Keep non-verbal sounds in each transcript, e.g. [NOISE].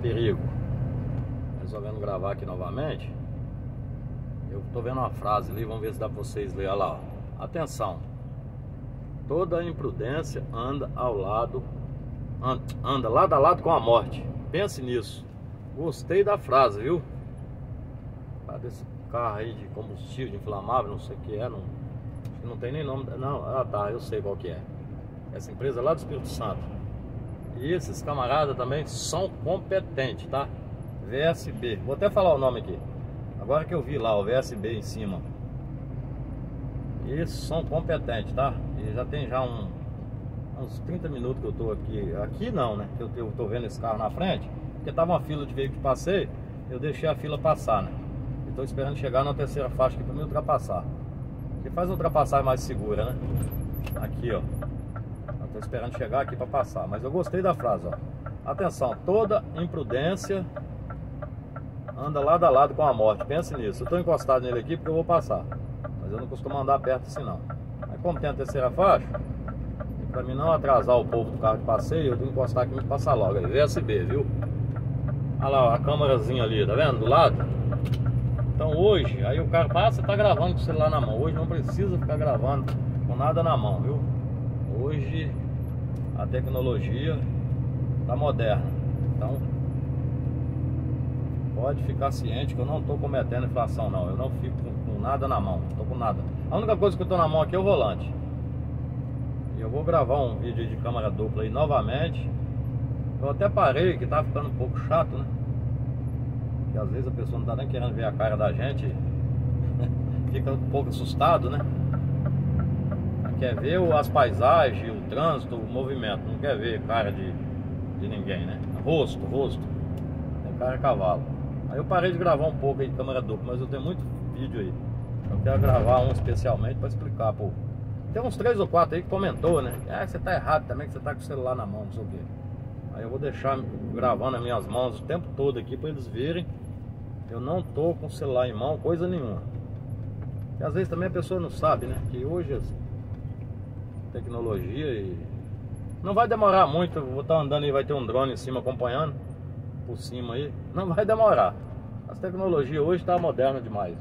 perigo. Resolvendo gravar aqui novamente. Eu tô vendo uma frase ali, vamos ver se dá pra vocês ler. Olha lá, ó. Atenção. Toda imprudência anda ao lado, anda lado a lado com a morte. Pense nisso. Gostei da frase, viu? Desse carro aí de combustível, de inflamável, não sei o que é, não, não tem nem nome. Não, ah tá, eu sei qual que é. Essa empresa é lá do Espírito Santo. E esses camaradas também são competentes, tá? VSB. Vou até falar o nome aqui. Agora que eu vi lá o VSB em cima. Eles são competentes, tá? E já tem já um, uns 30 minutos que eu tô aqui. Aqui não, né? Que eu, eu tô vendo esse carro na frente. Porque tava uma fila de veículos de passeio. Eu deixei a fila passar, né? Estou esperando chegar na terceira faixa aqui para me ultrapassar. Que faz ultrapassar mais segura, né? Aqui, ó. Estou esperando chegar aqui para passar. Mas eu gostei da frase, ó. Atenção, toda imprudência anda lado a lado com a morte. Pense nisso. Eu estou encostado nele aqui porque eu vou passar. Mas eu não costumo andar perto assim não. Mas como tem a terceira faixa, para mim não atrasar o povo do carro de passeio, eu tenho que encostar aqui e passar logo. Aí, VSB, viu? Olha lá, a câmerazinha ali, tá vendo? Do lado. Então hoje, aí o cara passa e tá gravando com o celular na mão. Hoje não precisa ficar gravando com nada na mão, viu? Hoje a tecnologia tá moderna. Então pode ficar ciente que eu não estou cometendo inflação não. Eu não fico com, com nada na mão, tô com nada. A única coisa que eu estou na mão aqui é o volante. E eu vou gravar um vídeo de câmera dupla aí novamente. Eu até parei que tá ficando um pouco chato, né? Que às vezes a pessoa não tá nem querendo ver a cara da gente. [LAUGHS] Fica um pouco assustado, né? Quer ver as paisagens, o trânsito, o movimento. Não quer ver cara de, de ninguém, né? Rosto, rosto. Tem cara de cavalo. Aí eu parei de gravar um pouco aí de câmera dupla, mas eu tenho muito vídeo aí. Eu quero gravar um especialmente para explicar, pô. Tem uns três ou quatro aí que comentou, né? Ah, você tá errado também, que você tá com o celular na mão, não sei o quê. Aí eu vou deixar gravando as minhas mãos o tempo todo aqui para eles verem. Eu não tô com o celular em mão, coisa nenhuma. E às vezes também a pessoa não sabe, né? Que hoje assim, tecnologia e não vai demorar muito. Vou estar andando e vai ter um drone em cima acompanhando por cima aí. Não vai demorar. As tecnologias hoje está moderna demais.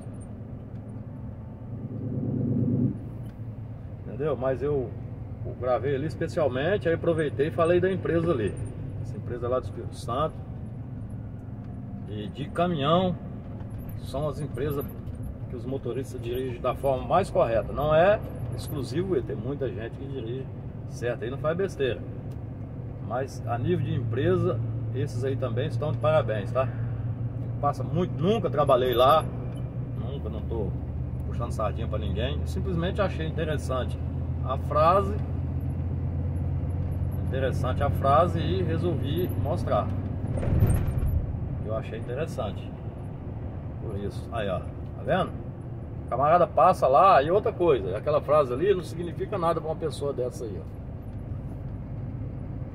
Entendeu? Mas eu, eu gravei ali especialmente, aí aproveitei e falei da empresa ali. Essa empresa lá do Espírito Santo. E de caminhão são as empresas que os motoristas dirigem da forma mais correta. Não é exclusivo e tem muita gente que dirige certo aí não faz besteira. Mas a nível de empresa, esses aí também estão de parabéns, tá? Passa muito, nunca trabalhei lá, nunca, não tô puxando sardinha para ninguém. Simplesmente achei interessante a frase, interessante a frase e resolvi mostrar. Eu achei interessante. Por isso, aí ó, tá vendo? Camarada passa lá e outra coisa, aquela frase ali não significa nada para uma pessoa dessa aí, ó.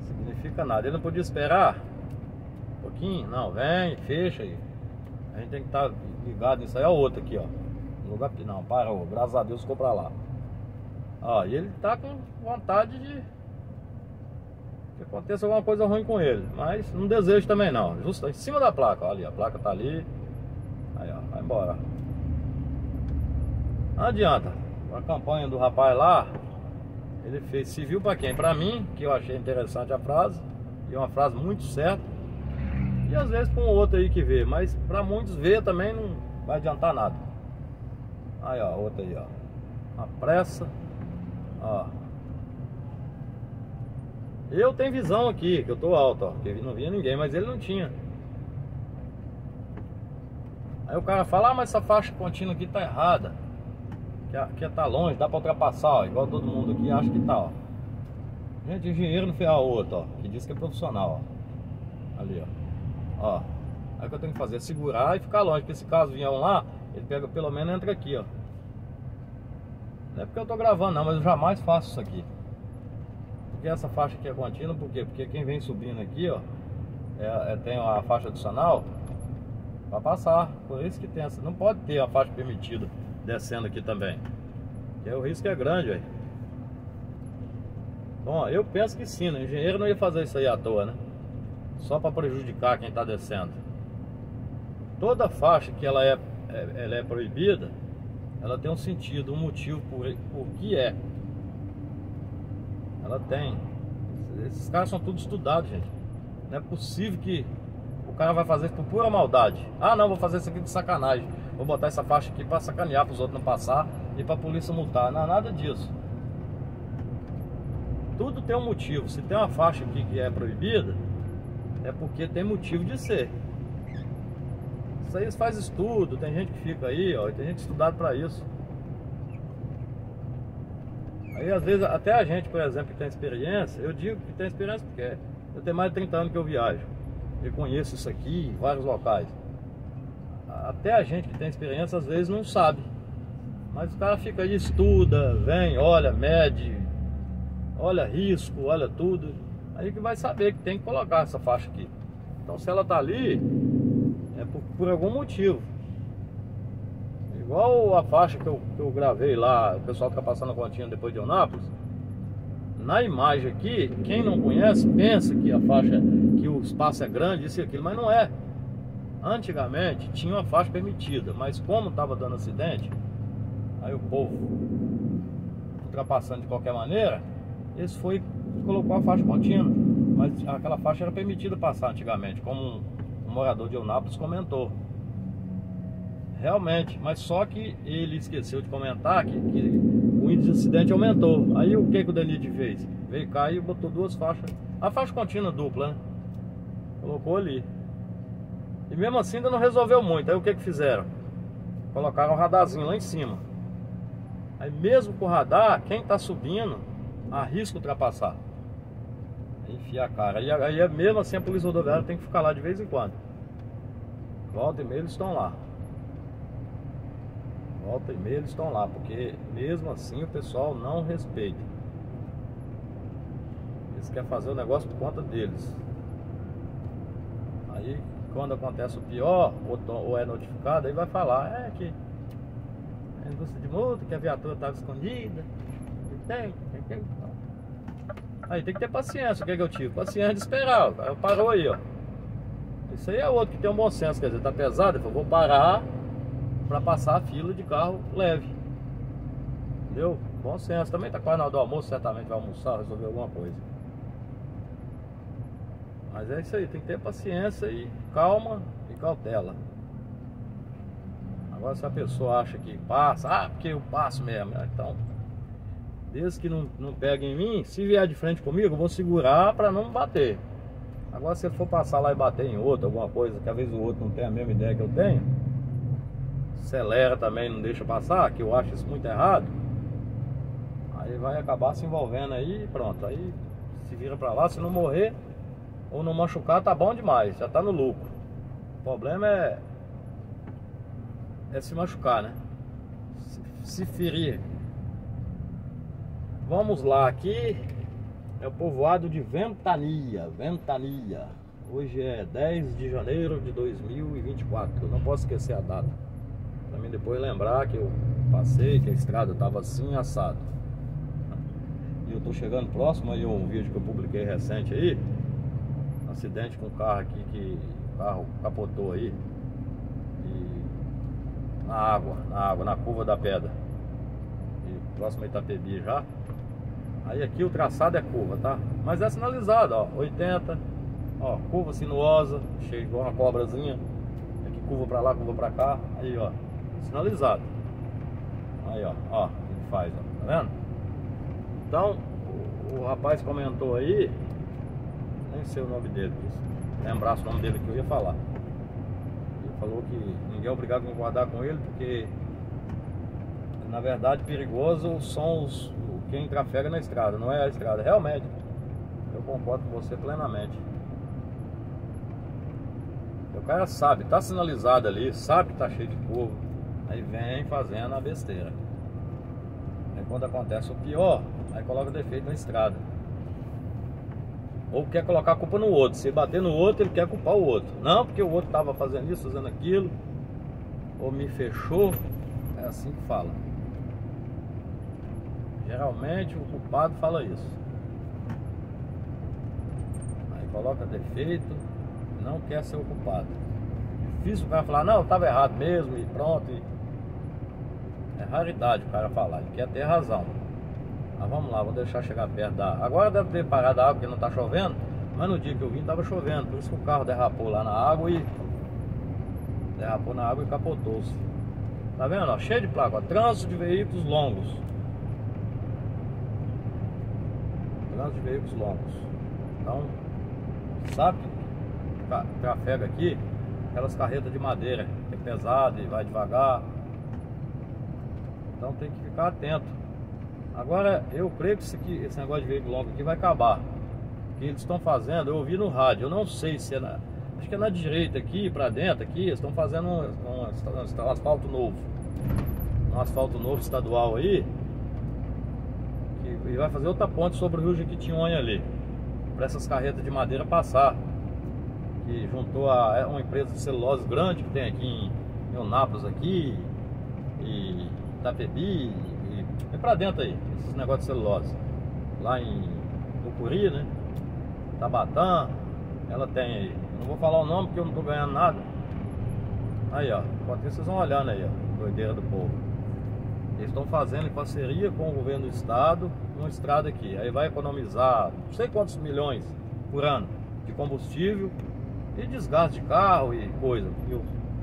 Significa nada. Ele não podia esperar um pouquinho? Não, vem, fecha aí. A gente tem que estar tá ligado nisso aí. É outra aqui, ó. No lugar não, parou. Graças a Deus ficou pra lá. Ó, e ele tá com vontade de que aconteça alguma coisa ruim com ele. Mas não desejo também não. Justo em cima da placa, ó, ali, a placa tá ali. Aí, ó, vai embora. Não adianta. A campanha do rapaz lá, ele fez civil para quem? Para mim, que eu achei interessante a frase, e uma frase muito certa. E às vezes para um outro aí que vê, mas para muitos ver também não vai adiantar nada. Aí ó, outra aí ó. A pressa. Ó. Eu tenho visão aqui, que eu tô alto, ó. Que não via ninguém, mas ele não tinha. Aí o cara fala, ah, mas essa faixa contínua aqui tá errada que, tá longe, dá pra ultrapassar, ó, igual todo mundo aqui acha que tá, ó. Gente, engenheiro não fez a outra, ó, que diz que é profissional, ó. Ali, ó. Ó. Aí o que eu tenho que fazer é segurar e ficar longe, porque se caso vier um lá, ele pega pelo menos entra aqui, ó. Não é porque eu tô gravando não, mas eu jamais faço isso aqui. Porque essa faixa aqui é contínua, por quê? Porque quem vem subindo aqui, ó, é, é, tem a faixa adicional para passar. Por isso que tem essa. Não pode ter a faixa permitida descendo aqui também. E o risco é grande, aí. Bom, eu penso que sim, né? O engenheiro não ia fazer isso aí à toa, né? só para prejudicar quem está descendo. Toda faixa que ela é, é, ela é proibida, ela tem um sentido, um motivo por, por que é. Ela tem. Esses caras são tudo estudados, gente. Não é possível que o cara vai fazer por pura maldade. Ah, não, vou fazer isso aqui de sacanagem. Vou botar essa faixa aqui para sacanear, para os outros não passar e para a polícia multar. Não, nada disso. Tudo tem um motivo. Se tem uma faixa aqui que é proibida, é porque tem motivo de ser. Isso aí faz estudo, tem gente que fica aí, ó, tem gente estudado para isso. Aí às vezes até a gente, por exemplo, que tem experiência, eu digo que tem experiência porque eu tenho mais de 30 anos que eu viajo. Eu conheço isso aqui em vários locais. Até a gente que tem experiência às vezes não sabe. Mas o cara fica aí, estuda, vem, olha, mede, olha risco, olha tudo. Aí que vai saber que tem que colocar essa faixa aqui. Então se ela tá ali, é por, por algum motivo. Igual a faixa que eu, que eu gravei lá, o pessoal fica passando a continha depois de Eunápolis. Na imagem aqui, quem não conhece pensa que a faixa, que o espaço é grande, isso e aquilo, mas não é. Antigamente tinha uma faixa permitida, mas como estava dando acidente, aí o povo ultrapassando de qualquer maneira, esse foi colocou a faixa contínua, mas aquela faixa era permitida passar antigamente, como um morador de Eunápolis comentou. Realmente, mas só que ele esqueceu de comentar que, que o índice de acidente aumentou. Aí o que, que o Danide fez? Veio cá e botou duas faixas. A faixa contínua dupla, né? Colocou ali. E mesmo assim ainda não resolveu muito. Aí o que, que fizeram? Colocaram o radarzinho lá em cima. Aí mesmo com o radar, quem está subindo arrisca ultrapassar. Enfia a cara. E aí mesmo assim a polícia rodoviária tem que ficar lá de vez em quando. Volta e meia eles estão lá. Volta e meia eles estão lá, porque mesmo assim o pessoal não respeita. Eles querem fazer o negócio por conta deles. Aí quando acontece o pior, ou, é notificado, aí vai falar, é que a indústria de multa, que a viatura estava escondida. Tem, tem. Aí tem que ter paciência, o que, é que eu tive? Paciência de esperar, o parou aí, ó. Isso aí é outro que tem um bom senso, quer dizer, tá pesado, eu vou parar para passar a fila de carro leve. Entendeu? Bom senso. Também tá quase na hora do almoço, certamente vai almoçar, resolver alguma coisa. Mas é isso aí, tem que ter paciência e calma e cautela. Agora se a pessoa acha que passa, ah, porque eu passo mesmo, então Desde que não, não pegue em mim, se vier de frente comigo, eu vou segurar para não bater. Agora se ele for passar lá e bater em outro, alguma coisa, que às vezes o outro não tem a mesma ideia que eu tenho, acelera também, não deixa passar, que eu acho isso muito errado. Aí vai acabar se envolvendo aí pronto. Aí se vira para lá, se não morrer ou não machucar, tá bom demais, já tá no lucro. O problema é é se machucar, né? Se, se ferir Vamos lá, aqui é o povoado de Ventania, Ventania. Hoje é 10 de janeiro de 2024, eu não posso esquecer a data. Pra mim depois lembrar que eu passei, que a estrada estava assim assado. E eu tô chegando próximo aí um vídeo que eu publiquei recente aí. Acidente com um carro aqui que o carro capotou aí. E na água, na água, na curva da pedra. E próximo a Itapebi já. Aí aqui o traçado é curva, tá? Mas é sinalizado, ó, 80, ó, curva sinuosa, cheio igual uma cobrazinha. Aqui curva pra lá, curva pra cá, aí ó, sinalizado. Aí ó, ó, ele faz, ó, tá vendo? Então, o, o rapaz comentou aí, nem sei o nome dele, lembrasse o nome dele que eu ia falar. Ele falou que ninguém é obrigado a concordar com ele, porque na verdade perigoso são os, quem trafega na estrada, não é a estrada. Realmente, eu concordo com você plenamente. O cara sabe, tá sinalizado ali, sabe que tá cheio de curva, aí vem fazendo a besteira. Aí quando acontece o pior, aí coloca defeito na estrada. Ou quer colocar a culpa no outro. Se bater no outro, ele quer culpar o outro. Não, porque o outro estava fazendo isso, fazendo aquilo. Ou me fechou. É assim que fala. Geralmente o culpado fala isso. Aí coloca defeito, Não quer ser ocupado. Difícil o cara falar, não, estava errado mesmo e pronto. E... É raridade o cara falar, ele quer ter razão. Mas vamos lá, vamos deixar chegar perto da. Agora deve ter parado a água porque não está chovendo. Mas no dia que eu vim estava chovendo, por isso que o carro derrapou lá na água e derrapou na água e capotou-se. Tá vendo? Ó, cheio de placa, ó, trânsito de veículos longos. Trânsito de veículos longos. Então, sabe que trafega aqui, aquelas carretas de madeira, que é pesado e vai devagar. Então tem que ficar atento. Agora, eu creio que esse, aqui, esse negócio de veículo longo aqui vai acabar que eles estão fazendo, eu ouvi no rádio, eu não sei se é na. Acho que é na direita aqui, para dentro aqui, eles estão fazendo um, um, um, asfalto novo. Um asfalto novo estadual aí. Que, e vai fazer outra ponte sobre o rio Jequitinhonha ali. Para essas carretas de madeira passar. Que juntou a é uma empresa de celulose grande que tem aqui em, em aqui. E Itapebi. E para dentro aí, esses negócios de celulose. Lá em Tucuri, né? Tabatã, ela tem aí. Não vou falar o nome porque eu não tô ganhando nada. Aí, ó. Enquanto vocês vão olhando aí, ó. Doideira do povo. Eles estão fazendo em parceria com o governo do estado uma estrada aqui. Aí vai economizar não sei quantos milhões por ano de combustível e desgaste de carro e coisa.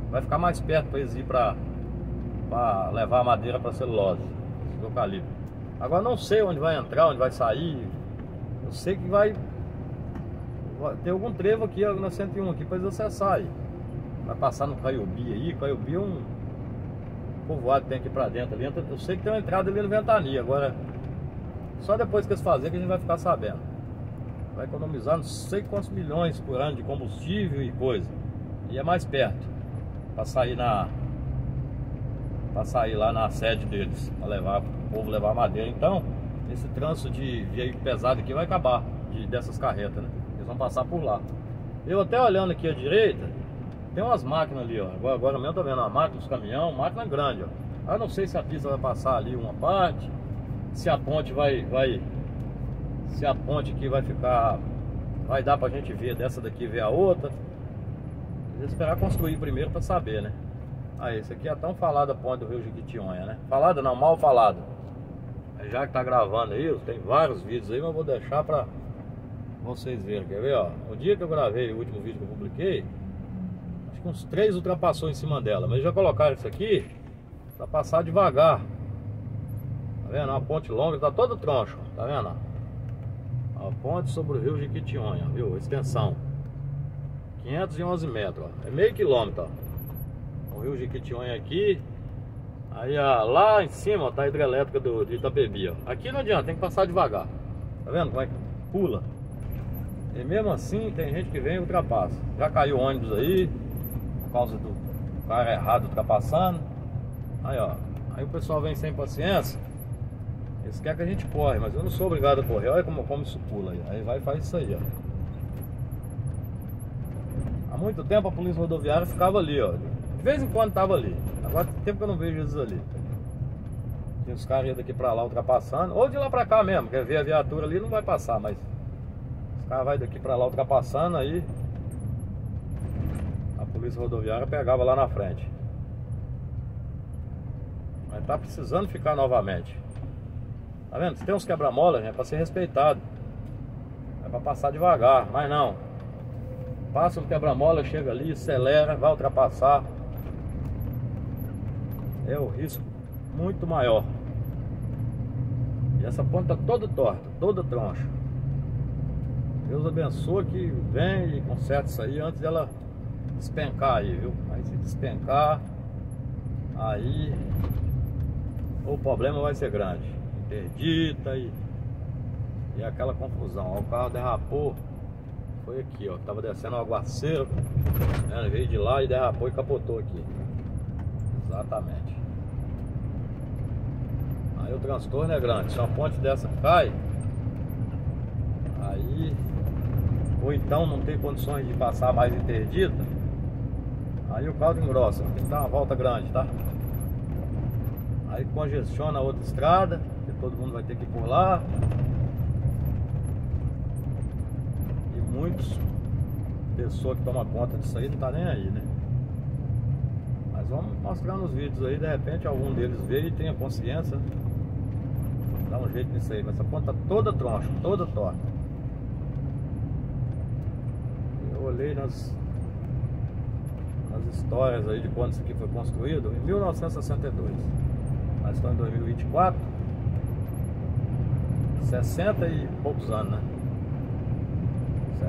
Vai ficar mais perto para eles ir para levar a madeira para celulose, do eucalipto. Agora não sei onde vai entrar, onde vai sair. Eu sei que vai tem algum trevo aqui na 101 aqui para eles acessar aí. Vai passar no Caiobi aí, Caiobi é um povoado que tem aqui para dentro ali. Eu sei que tem uma entrada ali no Ventania, agora só depois que eles fazerem que a gente vai ficar sabendo. Vai economizar não sei quantos milhões por ano de combustível e coisa. E é mais perto. Para sair na. Para sair lá na sede deles. Para levar o povo levar madeira. Então, esse trânsito de veículo pesado aqui vai acabar de, dessas carretas, né? Eles vão passar por lá. Eu até olhando aqui à direita, tem umas máquinas ali, ó. Agora, agora mesmo tô vendo uma máquina, os caminhão, máquina grande, ó. Eu não sei se a pista vai passar ali uma parte, se a ponte vai, vai, se a ponte aqui vai ficar, vai dar pra gente ver dessa daqui ver a outra. Vou esperar construir primeiro pra saber, né? Ah, esse aqui é a tão falada ponte do Rio Jequitinhonha, né? Falada não, mal falada. Já que tá gravando aí, tem vários vídeos aí, mas eu vou deixar pra vocês verem, quer ver, ó? O dia que eu gravei o último vídeo que eu publiquei, acho que uns três ultrapassou em cima dela, mas já colocaram isso aqui para passar devagar. Tá vendo? Uma ponte longa, tá todo troncho, tá vendo? A ponte sobre o rio Jequitinhonha, viu? Extensão 511 metros, ó. é meio quilômetro, ó. O rio Jequitinhonha aqui, aí ó, lá em cima ó, tá a hidrelétrica do, de Itapebi, ó. Aqui não adianta, tem que passar devagar. Tá vendo como é que pula? E mesmo assim tem gente que vem e ultrapassa. Já caiu ônibus aí, por causa do cara errado ultrapassando. Aí ó, aí o pessoal vem sem paciência. Eles querem que a gente corre, mas eu não sou obrigado a correr. Olha como, como isso pula aí. Aí vai e faz isso aí, ó. Há muito tempo a polícia rodoviária ficava ali, ó. De vez em quando tava ali. Agora tem tempo que eu não vejo eles ali. Tem os caras daqui pra lá ultrapassando. Ou de lá pra cá mesmo, quer ver a viatura ali não vai passar, mas carro vai daqui para lá ultrapassando aí. A polícia rodoviária pegava lá na frente. Mas tá precisando ficar novamente. Tá vendo? Se tem uns quebra-mola, é para ser respeitado. É para passar devagar, mas não. Passa um quebra-mola, chega ali, acelera, vai ultrapassar. É o risco muito maior. E essa ponta toda torta, toda troncha. Deus abençoe que vem e conserta isso aí antes dela despencar aí, viu? Aí se despencar, aí o problema vai ser grande. Interdita e, e aquela confusão. Ó, o carro derrapou, foi aqui, ó. Tava descendo um aguaceiro, né? veio de lá e derrapou e capotou aqui. Exatamente. Aí o transtorno é grande. Se uma ponte dessa cai, aí ou então não tem condições de passar mais interdita, aí o caldo engrossa, tem que dar uma volta grande, tá? Aí congestiona a outra estrada, que todo mundo vai ter que ir por lá. E muitos pessoa que toma conta disso aí não tá nem aí, né? Mas vamos mostrar nos vídeos aí, de repente algum deles vê e tenha consciência. Dá um jeito nisso aí, mas essa ponta toda troncha, toda torta. Eu olhei nas, nas histórias aí de quando isso aqui foi construído, em 1962. Nós estamos em 2024. 60 e poucos anos, né?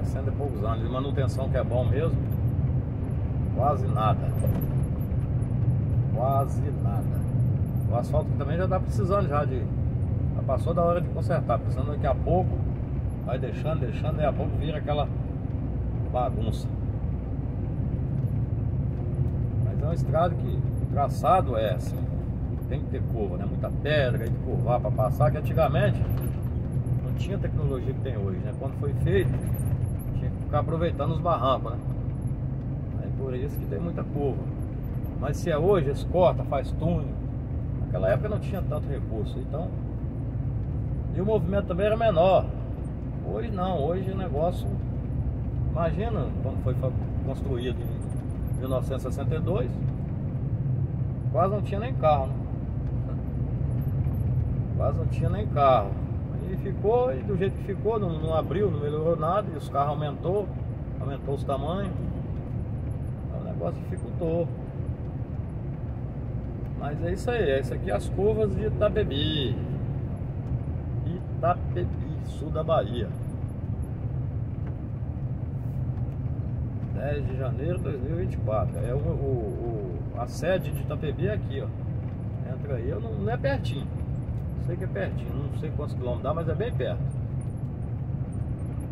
60 e poucos anos. De manutenção que é bom mesmo, quase nada. Quase nada. O asfalto também já está precisando já de. Passou da hora de consertar, precisando daqui a pouco. Vai deixando, deixando, daqui a pouco vira aquela bagunça. Mas é uma estrada que o traçado é assim. Tem que ter curva, né? Muita pedra, que curvar para passar, que antigamente não tinha tecnologia que tem hoje, né? Quando foi feito, ficar aproveitando os barrancos, né? É por isso que tem muita curva. Mas se é hoje, eles cortam, faz túnel. Naquela época não tinha tanto recurso, então. E o movimento também era menor. Hoje não, hoje o negócio. Imagina quando foi construído em 1962, quase não tinha nem carro, né? Quase não tinha nem carro. E ficou, e do jeito que ficou, não, não abriu, não melhorou nada, e os carros aumentou, aumentou os tamanhos. O negócio dificultou. Mas é isso aí, é isso aqui as curvas de Itapebi. Itapebi, sul da Bahia. 10 de janeiro de 2024. É o, o, o, a sede de Itapebi é aqui, ó. Entra aí, não, não é pertinho. Sei que é pertinho, não sei quantos quilômetros dá, mas é bem perto.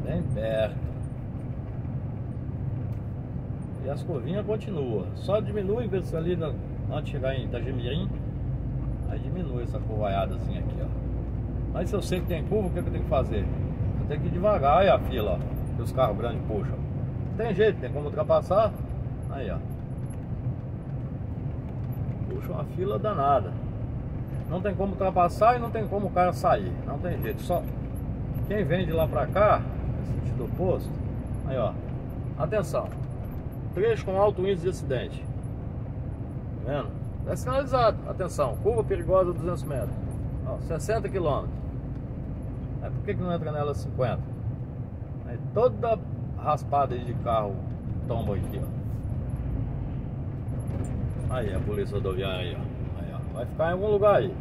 Bem perto. E as curvinhas continuam. Só diminui, vê ali na, antes de chegar em Itagimirim, aí diminui essa curvaiadazinha aqui, ó. Mas se eu sei que tem curva, o que, é que eu tenho que fazer? Eu tenho que ir devagar, aí a fila, ó, que os carros grandes puxam. Tem jeito, tem como ultrapassar. Aí, ó. Puxa uma fila danada. Não tem como ultrapassar e não tem como o cara sair. Não tem jeito. Só quem vem de lá pra cá, sentido oposto, aí ó. Atenção. Trecho com alto índice de acidente. Tá vendo? É sinalizado. Atenção. Curva perigosa 200 metros. Ó, 60 km. Aí por que, que não entra nela 50? Aí toda raspada de carro tomba aqui, ó. Aí a polícia rodoviária aí, ó. Vai ficar em algum lugar aí.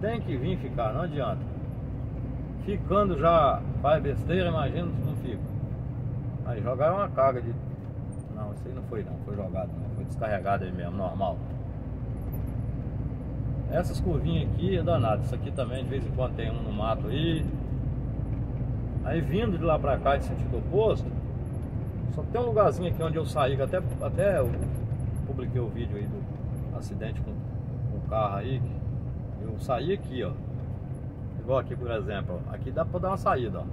Tem que vir ficar, não adianta. Ficando já faz besteira, imagina se não fica. Aí jogaram uma carga de. Não, isso aí não foi não, foi jogado não, foi descarregado aí mesmo, normal. Essas curvinhas aqui é danado. Isso aqui também de vez em quando tem um no mato aí. Aí vindo de lá pra cá de sentido oposto, só tem um lugarzinho aqui onde eu saí, que até, até eu publiquei o vídeo aí do acidente com carro aí, eu saí aqui, ó. Igual aqui, por exemplo, ó. aqui dá pra dar uma saída, ó.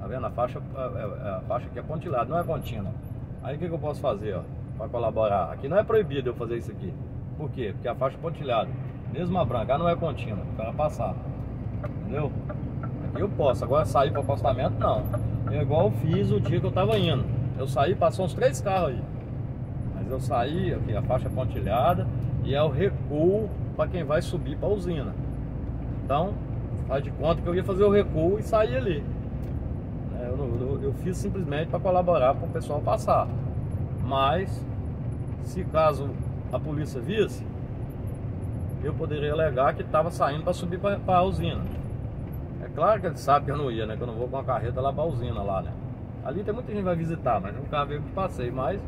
Tá vendo? A faixa, a, a faixa aqui é pontilhada, não é contínua. Aí o que, que eu posso fazer, ó? Pra colaborar. Aqui não é proibido eu fazer isso aqui. Por quê? Porque a faixa é pontilhada. Mesmo a branca, não é contínua, o cara passar. Entendeu? Eu posso, agora sair para acostamento não. É igual eu fiz o dia que eu tava indo. Eu saí, passou uns três carros aí. Mas eu saí, aqui, a faixa é pontilhada e é o recuo para quem vai subir para a usina. Então, faz de conta que eu ia fazer o recuo e sair ali. É, eu, eu, eu fiz simplesmente para colaborar para o pessoal passar. Mas, se caso a polícia visse, eu poderia alegar que estava saindo para subir para a usina. É claro que ele sabe que eu não ia, né? Que eu não vou com a carreta lá para a usina lá, né? Ali tem muita gente que vai visitar, mas nunca veio que passei. Mas,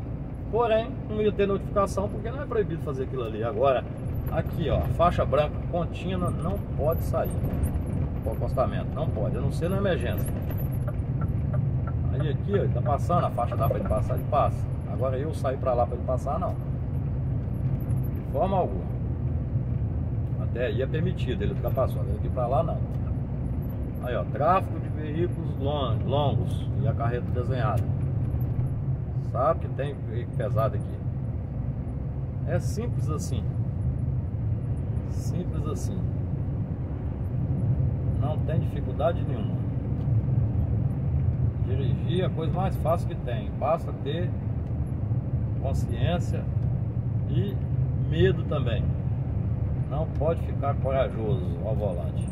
porém, não ia ter notificação porque não é proibido fazer aquilo ali. Agora, Aqui, ó, faixa branca contínua não pode sair o acostamento, não pode, a não ser na emergência. Aí aqui, ó, tá passando, a faixa dá para ele passar, ele passa. Agora eu sair para lá para ele passar, não. De forma alguma. Até aí é permitido, ele ultrapassou, aqui para lá não. Aí, ó, tráfego de veículos longos e a carreta desenhada. Sabe que tem pesado aqui. É simples assim. Simples assim. Não tem dificuldade nenhuma. Dirigir é a coisa mais fácil que tem. Basta ter consciência e medo também. Não pode ficar corajoso ao volante.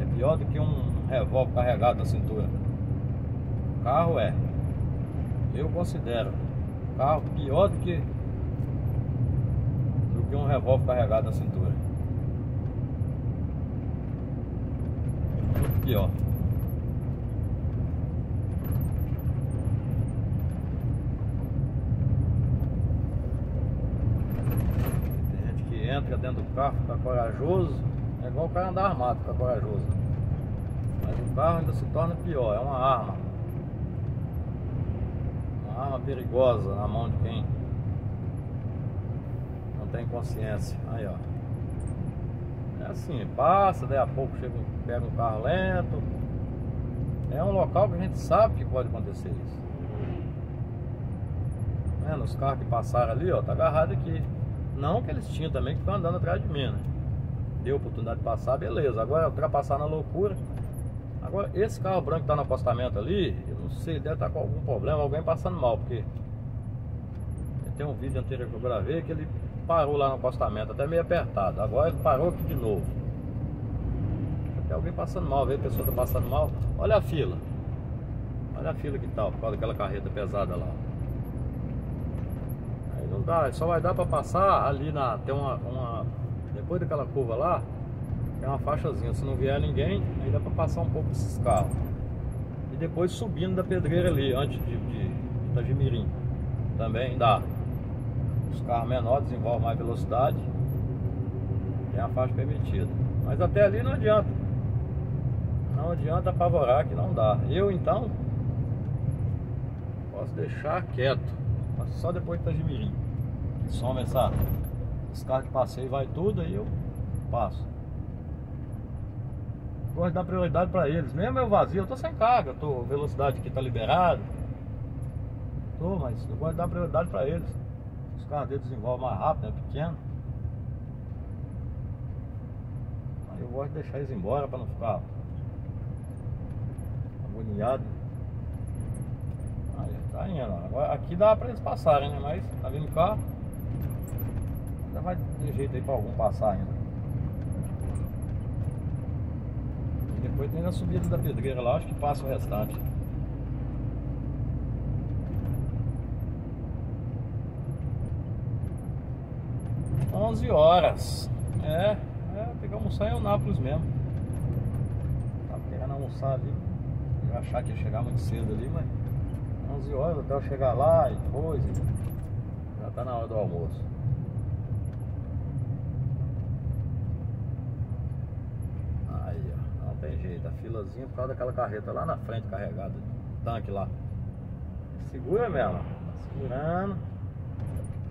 É pior do que um revólver carregado na cintura. Carro é. Eu considero carro pior do que do que um revólver carregado na cintura. Muito pior. Entra dentro do carro, fica corajoso, é igual o cara andar armado, fica corajoso. Mas o carro ainda se torna pior, é uma arma. Uma arma perigosa na mão de quem não tem consciência. Aí ó. É assim, passa, daí a pouco chega, pega um carro lento. É um local que a gente sabe que pode acontecer isso. É, nos carros que passaram ali, ó, tá agarrado aqui. Não que eles tinham também que ficam andando atrás de mim, né? Deu oportunidade de passar, beleza. Agora ultrapassar na loucura. Agora, esse carro branco que tá no acostamento ali, eu não sei, deve estar tá com algum problema, alguém passando mal, porque tem um vídeo anterior que eu gravei que ele parou lá no acostamento, até meio apertado. Agora ele parou aqui de novo. Tem alguém passando mal, veio a pessoa tá passando mal. Olha a fila. Olha a fila que tal, por causa daquela carreta pesada lá dá, só vai dar para passar ali na. Tem uma, uma. Depois daquela curva lá, tem uma faixazinha. Se não vier ninguém, aí dá para passar um pouco esses carros. E depois subindo da pedreira ali, antes de, de Itagimirim. Também dá. Os carros menores desenvolvem mais velocidade. Tem a faixa permitida. Mas até ali não adianta. Não adianta apavorar que não dá. Eu então posso deixar quieto. Só depois de Itagimirim some essa esse carro de passeio vai tudo, aí eu passo. Gosto de dar prioridade para eles, mesmo eu vazio, eu tô sem carga, tô velocidade aqui tá liberado. Tô, mas eu gosto de dar prioridade para eles. Os carros deles desenvolvem mais rápido, é pequeno. Aí eu gosto de deixar eles embora para não ficar agoniado. Aí tá indo, agora aqui dá para eles passarem, né? Mas tá vindo carro. Ainda ter jeito aí para algum passar ainda. E depois tem a subida da pedreira lá, acho que passa o restante. Onze horas. É, é que almoçar em Eunápolis mesmo. Tava querendo almoçar ali. Eu achar que ia chegar muito cedo ali, mas 11 horas até eu chegar lá e depois. Já tá na hora do almoço. Tem jeito, a filazinha por causa daquela carreta lá na frente carregada, tanque lá. Segura mesmo, tá segurando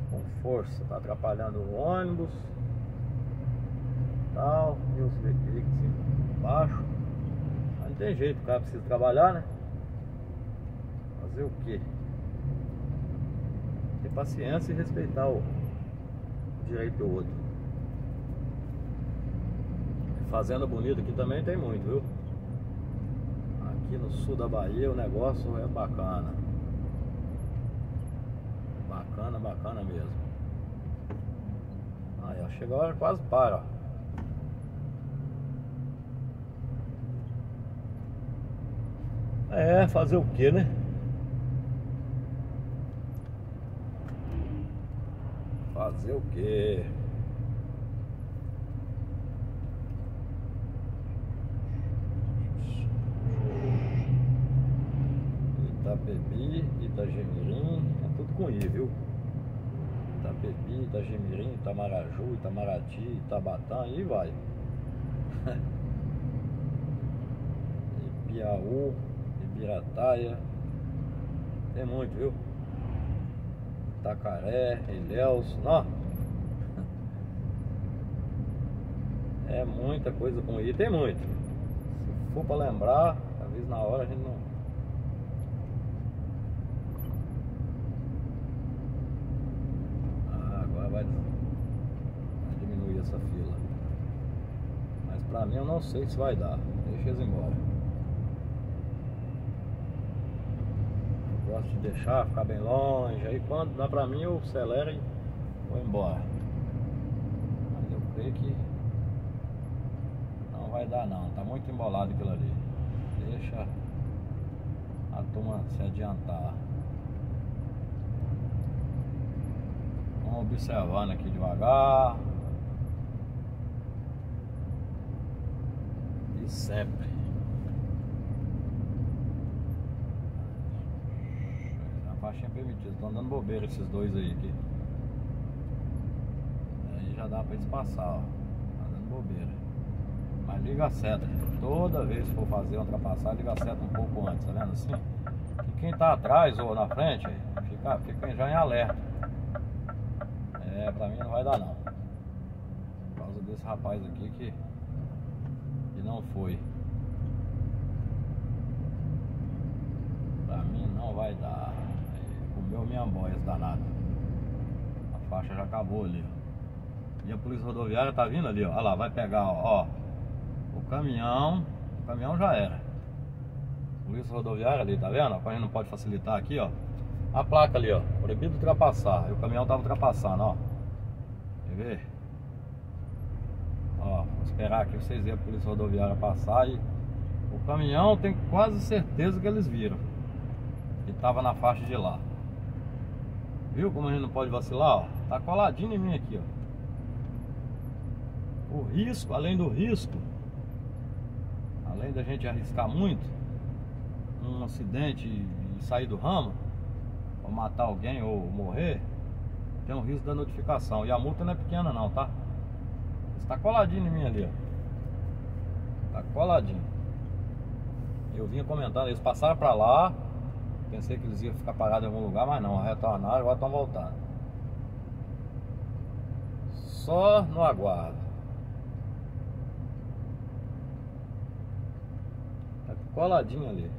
com força, tá atrapalhando o ônibus tal, e os veículos embaixo. Mas não tem jeito, o cara precisa trabalhar, né? Fazer o quê? Ter paciência e respeitar o direito do outro. Fazenda bonita aqui também tem muito, viu? Aqui no sul da Bahia o negócio é bacana. Bacana, bacana mesmo. Aí, ó, chegou a hora quase para, ó. É, fazer o que, né? Fazer o que? Itapebi, Itagemirim, é tudo com I, viu? Itapebi, Itagemirim, Itamaraju, Itamaraty, Itabatã, e vai. [LAUGHS] Ipiaú, Ibirataia, tem muito, viu? Itacaré, Ilhéus, não. [LAUGHS] É muita coisa com I, tem muito. Se for para lembrar, vezes na hora a gente não eu sei se vai dar. Deixa eles embora. Gosto de deixar, ficar bem longe. Aí quando dá pra mim eu acelero e vou embora. Mas eu creio que não vai dar não. Tá muito embolado aquilo ali. Deixa a turma se adiantar. Vamos observando aqui devagar. E sempre. A faixinha permitida. Estão dando bobeira esses dois aí aqui. Aí já dá pra eles passar, ó. Tá dando bobeira. Mas liga a seta. Toda vez que for fazer uma ultrapassagem, liga a seta um pouco antes, tá vendo assim? E quem tá atrás ou na frente, fica, fica já em alerta. É, pra mim não vai dar não. Por causa desse rapaz aqui que não foi. Pra mim não vai dar. Comeu minha boia danado. A faixa já acabou ali. E a polícia rodoviária tá vindo ali, ó. Olha lá, vai pegar, ó. O caminhão. O caminhão já era. Polícia rodoviária ali, tá vendo? A gente não pode facilitar aqui, ó. A placa ali, ó. Proibido ultrapassar. E o caminhão tava ultrapassando, ó. Quer ver? Ó, vou esperar aqui vocês verem a polícia rodoviária passar e o caminhão tem quase certeza que eles viram. Que tava na faixa de lá. Viu como a gente não pode vacilar, ó? Tá coladinho em mim aqui, ó. O risco, além do risco, além da gente arriscar muito, um acidente e sair do ramo, ou matar alguém ou morrer, tem um risco da notificação. E a multa não é pequena não, tá? Está coladinho em mim ali, ó. Tá coladinho. Eu vinha comentando, eles passaram pra lá, pensei que eles iam ficar parados em algum lugar, mas não, retornaram, agora estão voltando. Só no aguardo. Tá coladinho ali.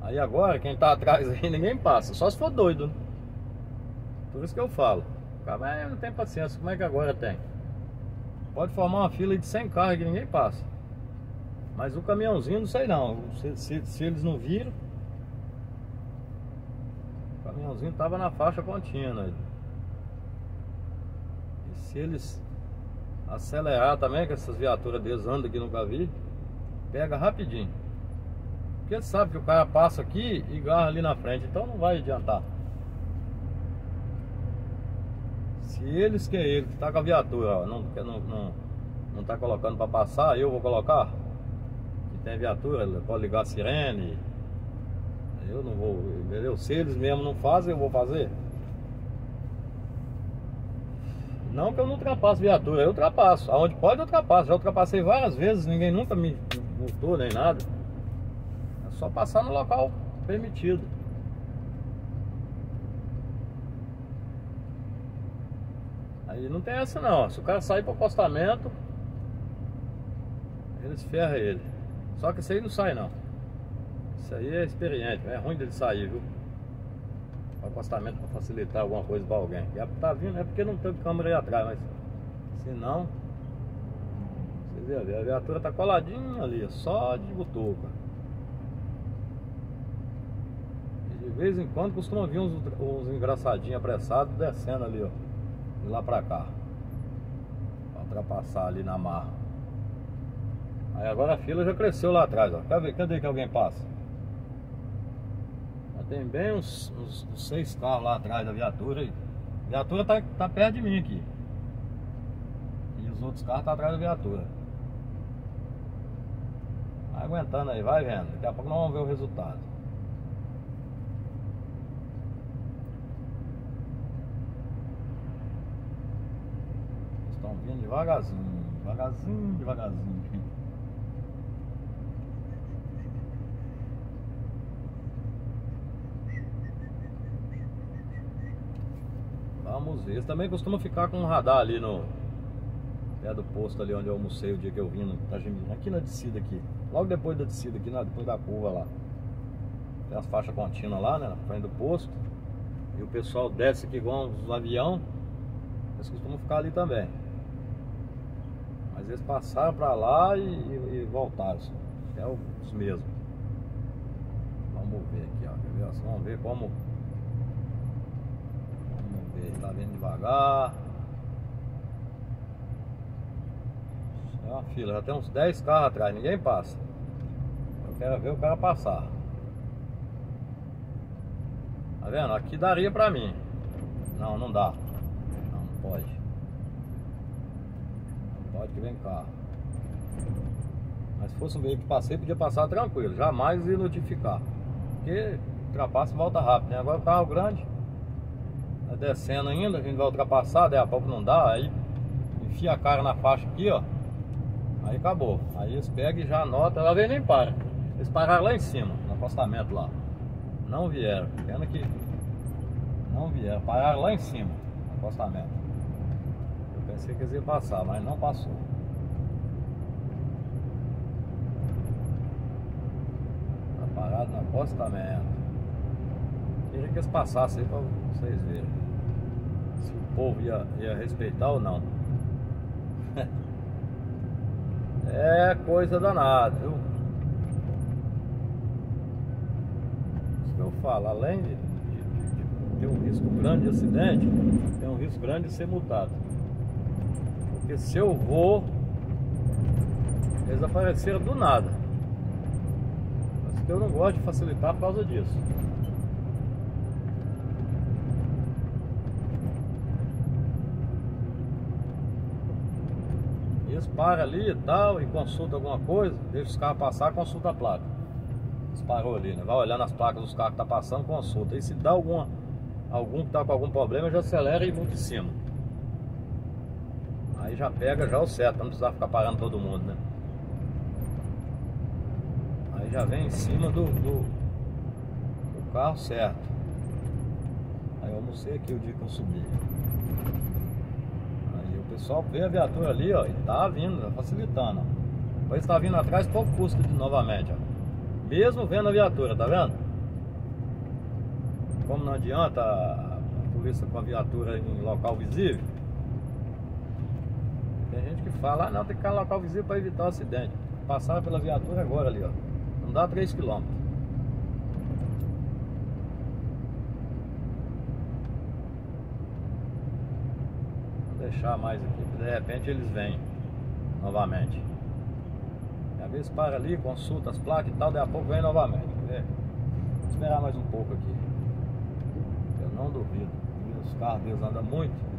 Aí agora, quem tá atrás aí, [LAUGHS] ninguém passa, só se for doido. Né? Por isso que eu falo. O cara não tem paciência, como é que agora tem? Pode formar uma fila de 100 carros que ninguém passa. Mas o caminhãozinho, não sei não. Se, se, se eles não viram, o caminhãozinho tava na faixa contínua. E se eles acelerar também, que essas viaturas deles andam aqui nunca vi, pega rapidinho. Porque ele sabe que o cara passa aqui e garra ali na frente, então não vai adiantar. Se eles que é ele que tá com a viatura, ó, não, não, não, não tá colocando para passar, eu vou colocar. Que tem viatura, pode ligar a sirene. Eu não vou, entendeu? Se eles mesmo não fazem, eu vou fazer. Não que eu não ultrapasse viatura, eu ultrapasso. Aonde pode, eu ultrapasso. Já ultrapassei várias vezes, ninguém nunca me multou nem nada. Só passar no local permitido. Aí não tem essa não. Se o cara sair para o acostamento, eles ferram ele. Só que isso aí não sai não. Isso aí é experiente, é ruim dele sair, viu? O acostamento para facilitar alguma coisa para alguém. E tá vindo, é porque não tem câmera aí atrás, mas se não. Vocês viram, a viatura tá coladinha ali, só de butuca. vez em quando costuma vir uns, uns engraçadinhos apressados descendo ali, ó. De lá pra cá. Pra ultrapassar ali na marra. Aí agora a fila já cresceu lá atrás, ó. Cadê, cadê que alguém passa? Já tem bem uns, uns, uns seis carros lá atrás da viatura. A viatura tá, tá perto de mim aqui. E os outros carros tá atrás da viatura. Vai aguentando aí, vai vendo. Daqui a pouco nós vamos ver o resultado. Vindo devagarzinho, devagarzinho, devagarzinho. Vamos ver. Eles também costumam ficar com um radar ali no. Pé do posto ali onde eu almocei o dia que eu vim no Tajimina. Aqui na descida aqui. Logo depois da descida aqui, depois da curva lá. Tem as faixas contínuas lá, né? Na frente do posto. E o pessoal desce aqui igual os avião. Eles costumam ficar ali também. Mas eles passaram para lá e, e, e voltaram. É os mesmos. Vamos ver aqui, ó. Ver? Vamos ver como. Vamos ver, tá vindo devagar. É uma fila, já tem uns 10 carros atrás, ninguém passa. Eu quero ver o cara passar. Tá vendo? Aqui daria pra mim. Não, não dá. Não, não pode. Pode que vem carro. Mas se fosse um veículo de passeio, podia passar tranquilo. Jamais ia notificar. Porque ultrapassa e volta rápido. Né? Agora o carro grande. Tá descendo ainda, a gente vai ultrapassar, daí a pouco não dá. Aí enfia a cara na faixa aqui, ó. Aí acabou. Aí eles pegam e já anotam. Ela vem nem para. Eles pararam lá em cima, no acostamento lá. Não vieram. Pena que não vieram. Pararam lá em cima, no acostamento. Pensei que eles passar, mas não passou. Tá parado no acostamento. Queria que eles passassem aí pra vocês verem. Se o povo ia, ia respeitar ou não. [LAUGHS] é coisa danada, viu? eu falo, além de, de, de, ter um risco grande de acidente, tem um risco grande de ser multado. Porque se eu vou, eles apareceram do nada. Mas eu não gosto de facilitar por causa disso. Eles param ali e tal, e consultam alguma coisa, deixa os carros passar, consulta a placa parou ali, né? Vai olhando as placas dos carros que tá passando, consulta. E se dá alguma, algum que tá com algum problema, já acelera e muito em cima. Aí já pega já o certo, não precisa ficar parando todo mundo, né? Aí já vem em cima do, do, do carro certo. Aí eu almocei aqui o dia que eu subi. Aí o pessoal vê a viatura ali, ó, e tá vindo, tá facilitando. Ó. Depois tá vindo atrás, pouco custa de novamente, ó. Mesmo vendo a viatura, tá vendo? Como não adianta a polícia com a viatura em local visível. Tem gente que fala, ah não, tem que em local visível para evitar o acidente. Passaram pela viatura agora ali, ó. Não dá 3 km. Vou deixar mais aqui, de repente eles vêm novamente. Às vezes para ali, consulta as placas e tal, daí a pouco vem novamente. Vou esperar mais um pouco aqui. Eu não duvido. Os carros deles andam muito.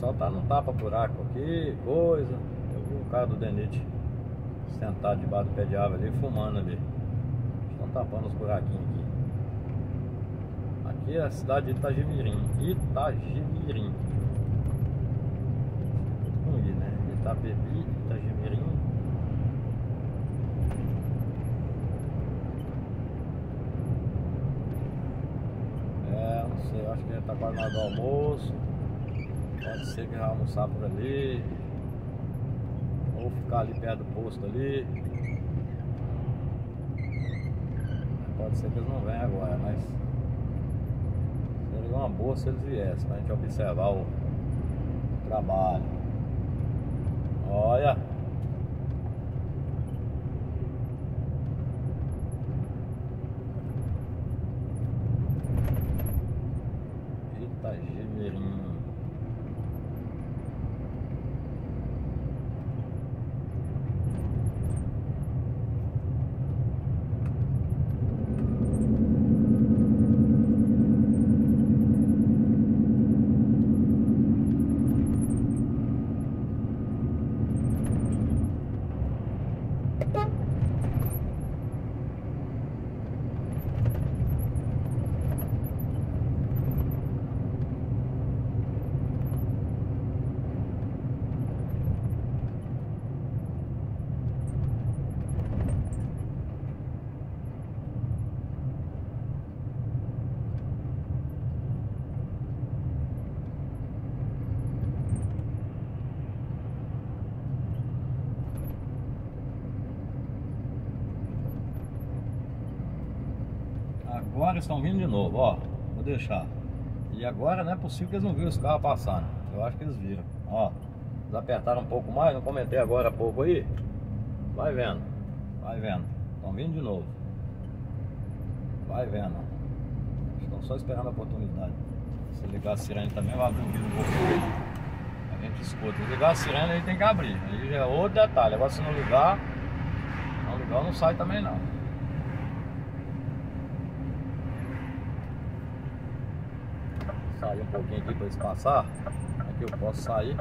O pessoal tá no tapa buraco aqui, coisa. Eu vi um carro do Denite sentado debaixo do pé de árvore ali, fumando ali. Estão tapando os buraquinhos aqui. Aqui é a cidade de Itagimirim. Itagimirim. Com I, né? Itapebi, Itagimirim. É, não sei, acho que ele tá quase na do almoço. Pode ser que almoçar por ali. Ou ficar ali perto do posto ali. Pode ser que eles não venham agora, mas seria uma boa se eles viessem pra gente observar o trabalho. Olha! Itagemirim. Agora estão vindo de novo, ó. Vou deixar. E agora não é possível que eles não viram os carros passando. Eu acho que eles viram. Ó. Eles apertaram um pouco mais, não comentei agora há pouco aí. Vai vendo. Vai vendo. Estão vindo de novo. Vai vendo. Estão só esperando a oportunidade. Se ligar a sirene também, vai abrir o vidro um pouco. A gente escuta. Se ligar a sirene, aí tem que abrir. Aí já é outro detalhe. Agora se não ligar, não ligar não sai também não. Sair um pouquinho aqui para eles passar. Aqui eu posso sair.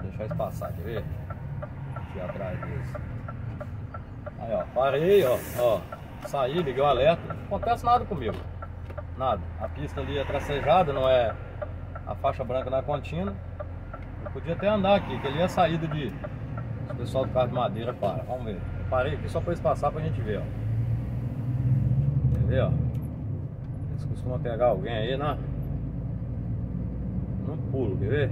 Deixar eles passar, quer ver? Aqui atrás deles. Aí ó, parei, ó, ó. Saí, liguei o alerta. Não acontece nada comigo. Nada. A pista ali é tracejada, não é a faixa branca na contínua. Eu podia até andar aqui, que ali é a saída de. O pessoal do carro de madeira para. Vamos ver. Eu parei aqui só para eles passar pra gente ver, ó. Quer costumam pegar alguém aí na. No pulo, quer ver?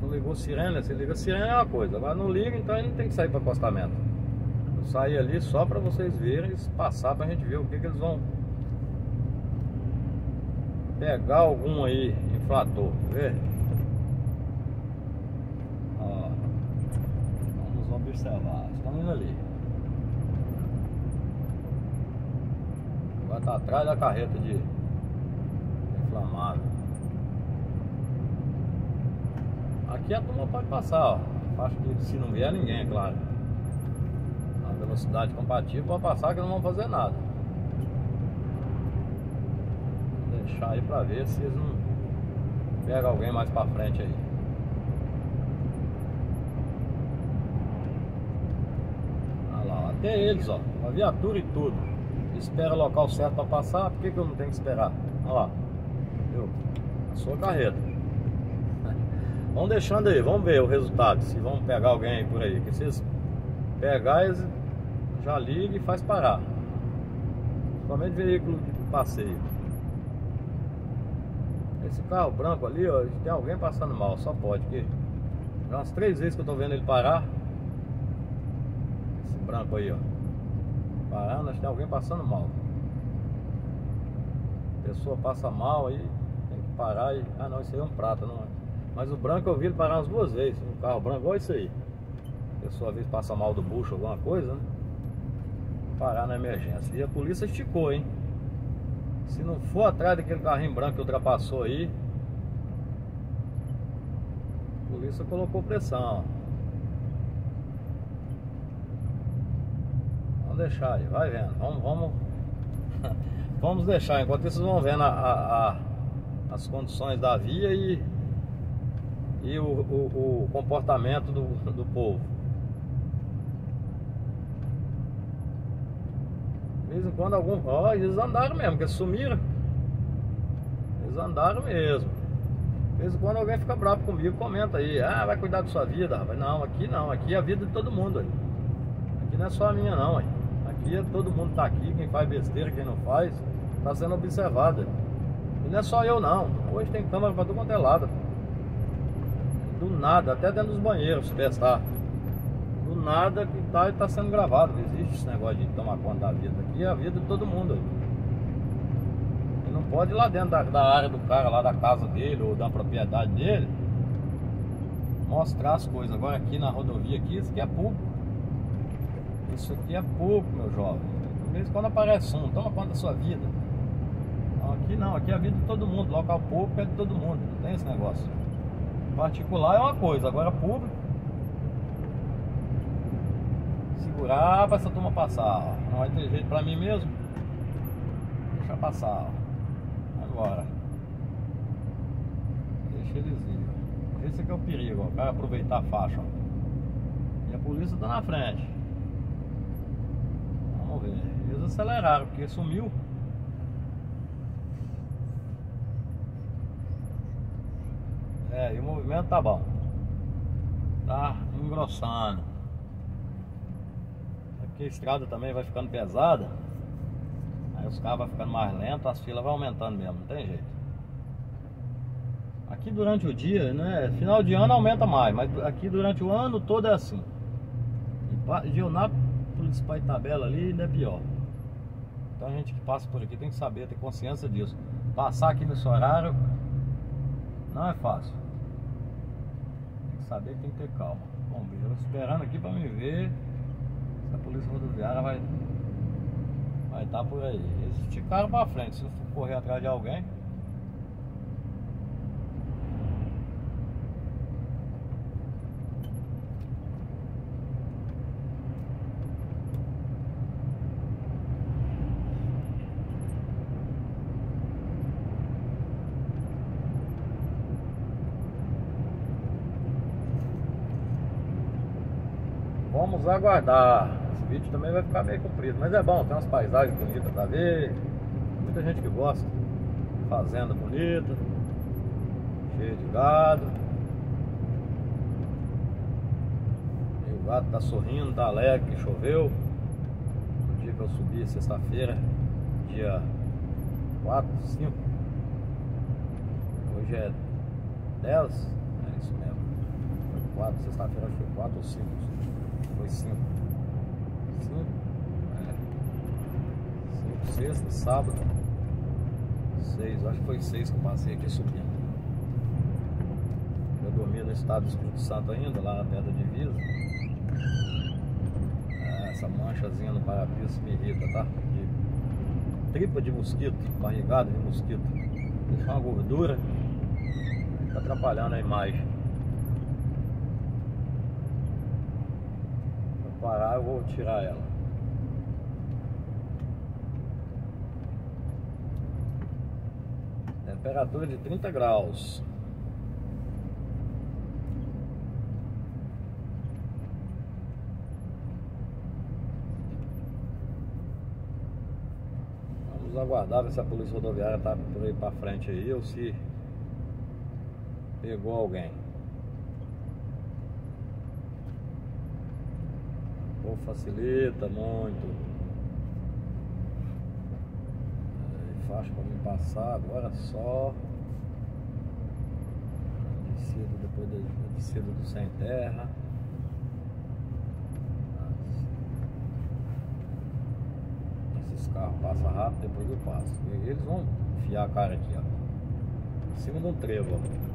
Não ligou sirene, se liga sirene é uma coisa, agora não liga, então ele não tem que sair para acostamento. Eu saí ali só para vocês verem passar pra gente ver o que, que eles vão pegar algum aí inflator, quer ver? Vamos observar, estão indo ali. Vai estar atrás da carreta de inflamável. Aqui a turma pode passar, ó. Acho que se não vier ninguém, é claro. A velocidade compatível pode passar que não vão fazer nada. Vou deixar aí pra ver se eles não pegam alguém mais pra frente aí. Olha lá, até eles, ó. A viatura e tudo. Espera o local certo pra passar, por que, que eu não tenho que esperar? Olha lá. Viu? A sua carreta. [LAUGHS] Vamos deixando aí, vamos ver o resultado. Se vão pegar alguém aí por aí. Que vocês pegar, já liga e faz parar. Principalmente veículo de passeio. Esse carro branco ali, ó, tem alguém passando mal, só pode. Que já umas três vezes que eu tô vendo ele parar. Esse branco aí, ó. Acho que tem alguém passando mal. A pessoa passa mal aí, tem que parar e. Ah não, isso aí é um prata, não é? Mas o branco eu vi ele parar umas duas vezes. Um carro branco igual isso aí. A pessoa às vezes passa mal do bucho, alguma coisa, né? Parar na emergência. E a polícia esticou, hein? Se não for atrás daquele carrinho branco que ultrapassou aí, a polícia colocou pressão. Vamos deixar aí, vai vendo. Vamos, vamos, [LAUGHS] vamos deixar. Enquanto isso, vão vendo a, a, a, as condições da via e, e o, o, o comportamento do, do povo. De vez em quando algum. Ó, eles andaram mesmo, porque sumiram. Eles andaram mesmo. De vez em quando alguém fica bravo comigo, comenta aí, ah, vai cuidar da sua vida, rapaz. Não, aqui não, aqui é a vida de todo mundo. Aí. Aqui não é só a minha não, aí. É todo mundo tá aqui, quem faz besteira, quem não faz, tá sendo observado. Aí. E não é só eu não. Hoje tem câmera pra todo quanto é lado. Do nada, até dentro dos banheiros, se prestar nada que tá, tá sendo gravado. Existe esse negócio de tomar conta da vida. Aqui é a vida de todo mundo. E não pode ir lá dentro da, da área do cara, lá da casa dele ou da propriedade dele, mostrar as coisas. Agora aqui na rodovia aqui, isso aqui é público. Isso aqui é público, meu jovem. De vez quando aparece um, toma conta da sua vida. Aqui não, aqui é a vida de todo mundo. Local público é de todo mundo. Não tem esse negócio. Particular é uma coisa, agora público segurar pra essa turma passar. Não vai ter jeito pra mim mesmo. Deixa passar. Agora. Deixa eles ir. Esse aqui é o perigo, ó. Vai aproveitar a faixa. Ó. E a polícia tá na frente. Eles aceleraram, porque sumiu. É, e o movimento tá bom. Tá engrossando porque a estrada também vai ficando pesada. Aí os carros vão ficando mais lentos, as filas vão aumentando mesmo, não tem jeito. Aqui durante o dia, né? Final de ano aumenta mais, mas aqui durante o ano todo é assim. E de Eunápolis Anápolis para Itabela ali ainda é pior. Então a gente que passa por aqui tem que saber, ter consciência disso. Passar aqui nesse horário não é fácil. Tem que saber que tem que ter calma. Bombeiro esperando aqui para me ver se a polícia rodoviária vai vai estar tá por aí. Eles esticaram para frente, se eu for correr atrás de alguém, Vamos aguardar. Esse vídeo também vai ficar meio comprido, mas é bom, tem umas paisagens bonitas pra ver. Muita gente que gosta. Fazenda bonita, cheia de gado. E o gado tá sorrindo, tá alegre, que choveu. No dia que eu subi, sexta-feira, dia 4, 5. Hoje é 10, é isso mesmo. Foi 4, sexta-feira acho que foi 4 ou 5. Foi cinco. Cinco? É. Sexta, sábado. Seis, acho que foi seis que eu passei aqui subindo. Eu dormia no estado do Espírito Santo ainda, lá na de divisa. É, essa manchazinha no para-brisa me irrita, tá? De tripa de mosquito, barrigada de mosquito. Deixa uma gordura. Tá atrapalhando a imagem. Parar, eu vou tirar ela. Temperatura de 30 graus. Vamos aguardar ver se a polícia rodoviária tá por aí para frente aí ou se pegou alguém. Facilita muito. É, faixa para me passar, agora só descida depois da descida do sem terra. Esses carros passam rápido, depois eu passo. E eles vão enfiar a cara aqui, ó. Em cima de um trevo, ó.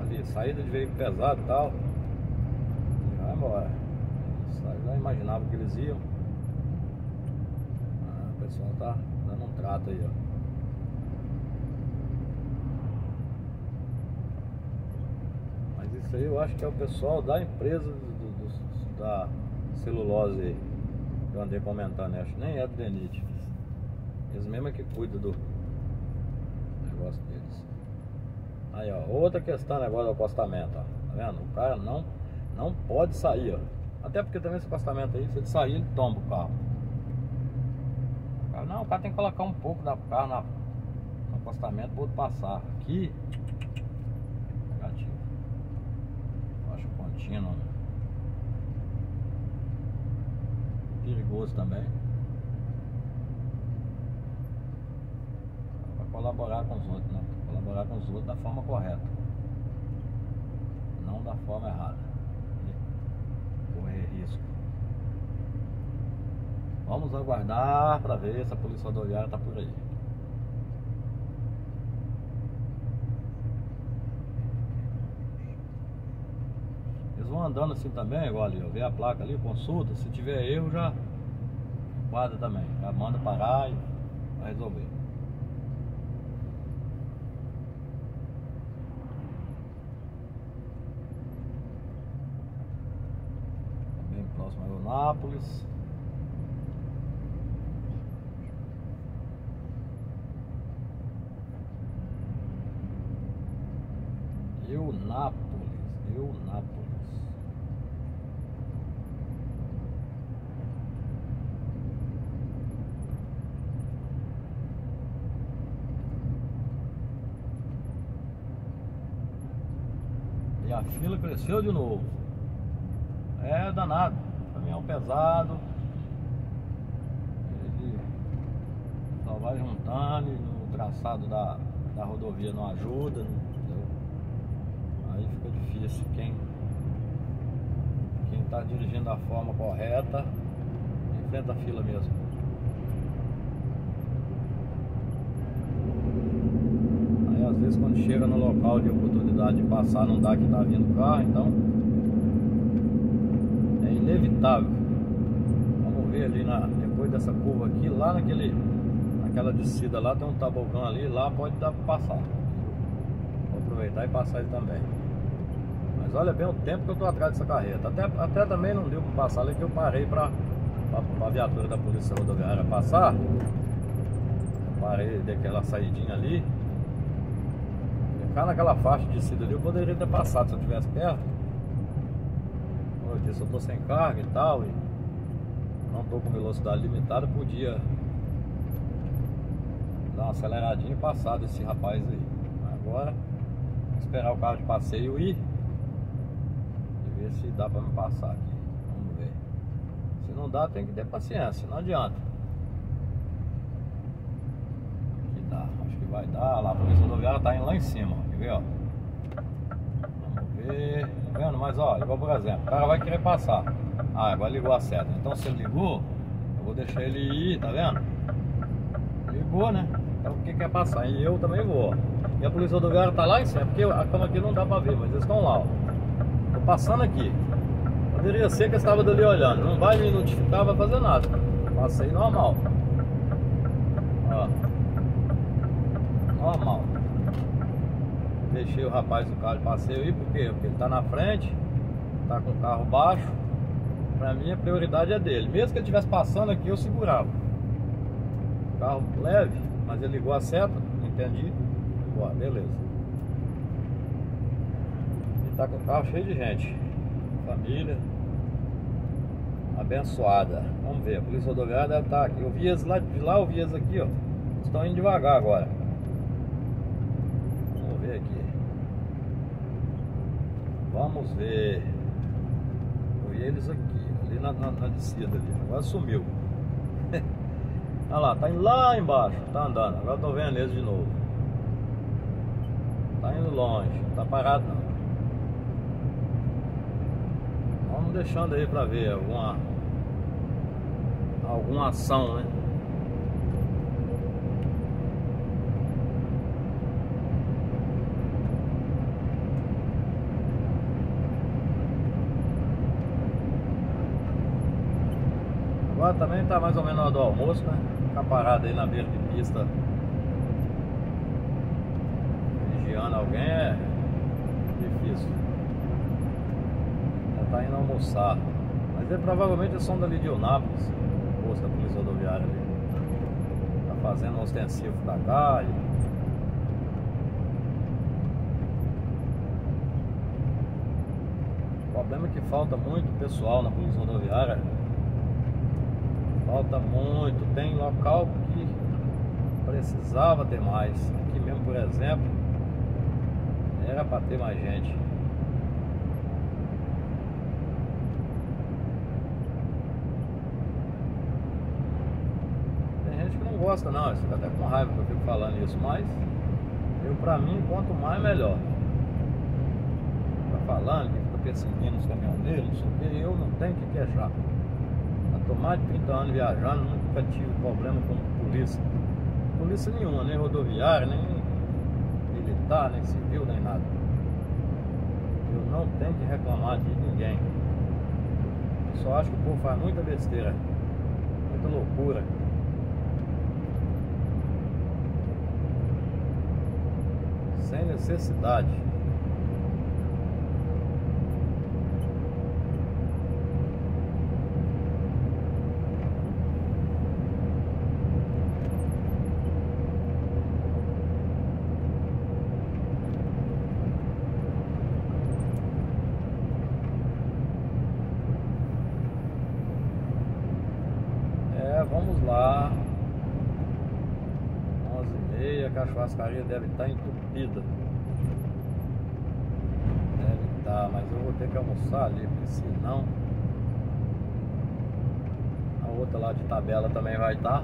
Ali, saída de veículo pesado e tal vai embora. Já imaginava que eles iam. Ah, o pessoal tá dando um trato aí, ó. Mas isso aí eu acho que é o pessoal da empresa do, do, da celulose. Eu andei comentando, acho nem é do Denit. Eles mesmo é que cuidam do negócio deles. Aí ó, outra questão agora do acostamento, ó. Tá vendo? O cara não não pode sair, ó. Até porque também esse acostamento aí, se ele sair, ele tomba o carro. Não, o cara tem que colocar um pouco da carro na, no acostamento para outro passar. Aqui, negativo. Acho contínuo. Né? Perigoso também. Para colaborar com os outros, né? Colaborar com os outros da forma correta. Não da forma errada correr risco. Vamos aguardar para ver se a polícia rodoviária está por aí. Eles vão andando assim também, igual ali, ó, a placa ali, consulta, se tiver erro já guarda também, já manda parar e vai resolver. Nápoles. Eunápolis, Eunápolis. E a fila cresceu de novo. É danado pesado. Ele só vai juntando e no traçado da, da rodovia não ajuda? Aí fica difícil quem, quem estar dirigindo da forma correta. Enfrenta a fila mesmo. Aí às vezes quando chega no local de oportunidade de passar não dá que tá vindo carro, então inevitável. Vamos ver ali na, depois dessa curva aqui, lá naquele naquela descida lá tem um tabocão ali, lá pode dar para passar. Vou aproveitar e passar ele também. Mas olha bem o tempo que eu tô atrás dessa carreta. Até, até também não deu para passar ali que eu parei para a viatura da polícia rodoviária passar. Parei, dei aquela saidinha ali. Ficar naquela faixa de descida ali, eu poderia ter passado se eu estivesse perto. Eu disse, eu tô sem carga e tal. E não tô com velocidade limitada, podia dar uma aceleradinha e passar desse rapaz aí. Agora, esperar o carro de passeio ir e ver se dá para me passar aqui. Vamos ver. Se não dá, tem que ter paciência, não adianta. Aqui dá, acho que vai dar. Lá a polícia rodoviária tá indo lá em cima, quer ver, ó. Tá vendo? Mas ó, igual por exemplo, o cara vai querer passar. Ah, agora ligou a seta. Então se ele ligou, eu vou deixar ele ir, tá vendo? Ligou, né? Então quem quer passar? E eu também vou. E a polícia rodoviária tá lá em cima, porque a cama aqui não dá pra ver, mas eles estão lá, ó. Tô passando aqui. Poderia ser que eu estava dali olhando. Não vai me notificar, vai fazer nada. Passei normal. Ó. Normal. Deixei o rapaz do carro de passeio aí, por quê? Porque ele tá na frente, tá com o carro baixo. Pra mim a prioridade é dele. Mesmo que ele estivesse passando aqui, eu segurava. Carro leve, mas ele ligou a seta, entendi. Boa, beleza. E tá com o carro cheio de gente. Família. Abençoada. Vamos ver, a polícia rodoviária deve estar tá aqui. Eu vi eles lá de lá, eu vi eles aqui, ó. Estão indo devagar agora. Vamos ver aqui. Vamos ver. Eu eles aqui, ali na, na, na descida ali. Agora sumiu. [LAUGHS] Olha lá, tá indo lá embaixo, tá andando. Agora tô vendo eles de novo. Tá indo longe, não tá parado não. Vamos deixando aí pra ver alguma alguma ação, né? Agora também tá mais ou menos na hora do almoço, né? Ficar parado aí na beira de pista. Vigiando alguém é difícil. Já tá indo almoçar. Mas é provavelmente são dali de Eunápolis Posto da polícia rodoviária ali. Tá fazendo um ostensivo cá e... O problema é que falta muito pessoal na polícia rodoviária Falta muito. Tem local que precisava ter mais. Aqui mesmo, por exemplo, era para ter mais gente. Tem gente que não gosta não, eu fica até com raiva que eu fico falando isso, mas eu pra mim quanto mais melhor. Fica falando, que fica perseguindo os caminhoneiros, não sei o que, eu não tenho que queixar. Estou mais de 30 anos viajando, nunca tive problema com polícia. Polícia nenhuma, nem rodoviária, nem militar, nem civil, nem nada. Eu não tenho que reclamar de ninguém. Eu só acho que o povo faz muita besteira, muita loucura. Sem necessidade. vamos lá. 11 a churrascaria deve estar entupida. Deve estar, mas eu vou ter que almoçar ali, porque senão a outra lá de tabela também vai estar.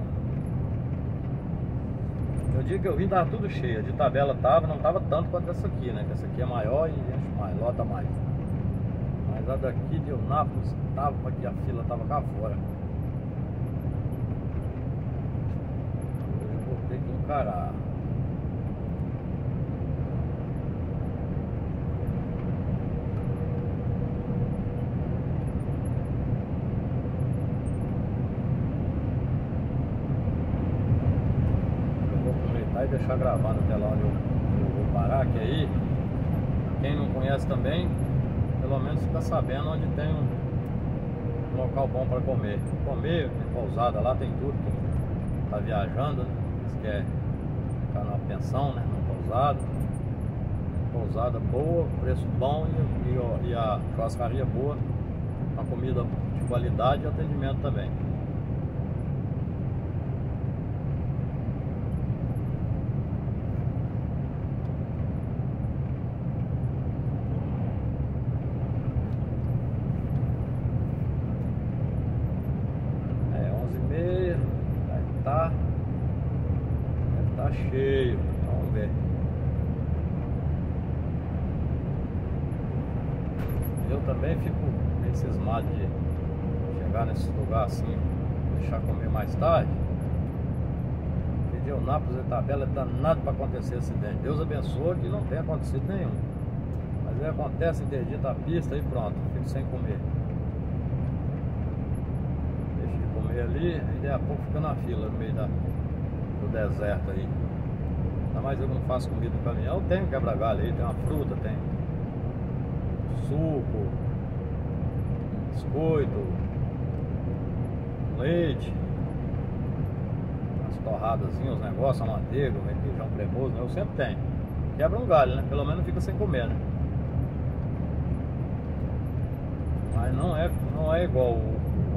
No dia que eu vim tava tudo cheio, de tabela tava, não tava tanto quanto essa aqui, né? Que essa aqui é maior e enche mais, lota mais. Mas a daqui de Eunápolis tava que a fila tava cá fora. Hoje eu vou ter que encarar. e deixar gravando até lá onde eu, eu, vou parar, que aí, quem não conhece também, fica sabendo onde tem um, local bom para comer. Comer, pousada lá, tem tudo. Quem tá viajando, né? Quer ficar numa pensão, né? Numa pousada. Pousada boa, preço bom e, e, e a churrascaria boa, a comida de qualidade e atendimento também. cheio. Vamos ver. Eu também fico meio cismado de chegar nesse lugar assim, deixar comer mais tarde. E Tabela é danado para acontecer acidente. Deus abençoe que não tenha acontecido nenhum. Mas aí acontece, interdita a pista e pronto, fico sem comer. Deixa de comer ali, e daí a pouco fica na fila no meio da, do deserto aí. Ainda mais eu não faço comida no caminhão, tem quebra-galho aí, tem uma fruta, tem suco, biscoito, leite, torradazinhas, os negócios, a manteiga, um requeijão cremoso, né? eu sempre tenho. Quebra um galho, né? Pelo menos fica sem comer, né? Mas não é, não é igual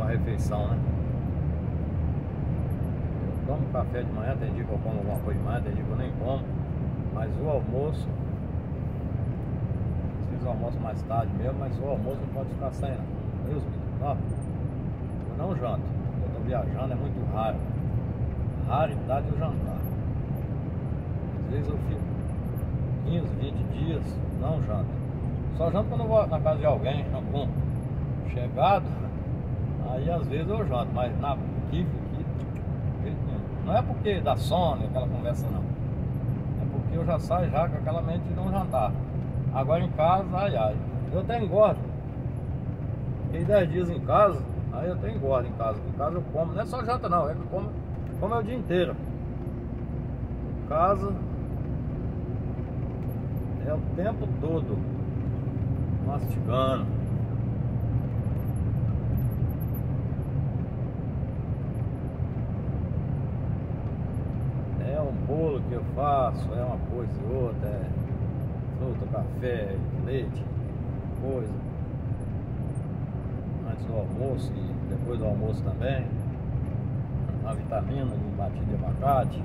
a refeição, né? tomo café de manhã, tem dia que eu como alguma coisa de manhã, tem dia que eu nem como. Mas o almoço, fiz o almoço mais tarde mesmo, mas o almoço não pode ficar sem não. Deus me ó, eu não janto. Eu estou viajando, é muito raro. Raridade o jantar. Às vezes eu fico 15, 20 dias, não janto. Só janto quando eu vou na casa de alguém, algum chegado, aí às vezes eu janto, mas na aqui não é porque dá sono, aquela conversa não. É porque eu já saio já com aquela mente de não jantar. Agora em casa, ai ai. Eu até engordo. Fiquei 10 dias em casa, aí eu até engordo em casa. Em casa eu como, não é só janta não, é que eu como, como é o dia inteiro. Casa é o tempo todo mastigando. bolo que eu faço é uma coisa e outra, é fruta, café, leite, coisa. Antes do almoço e depois do almoço também. Uma vitamina, um batido de abacate.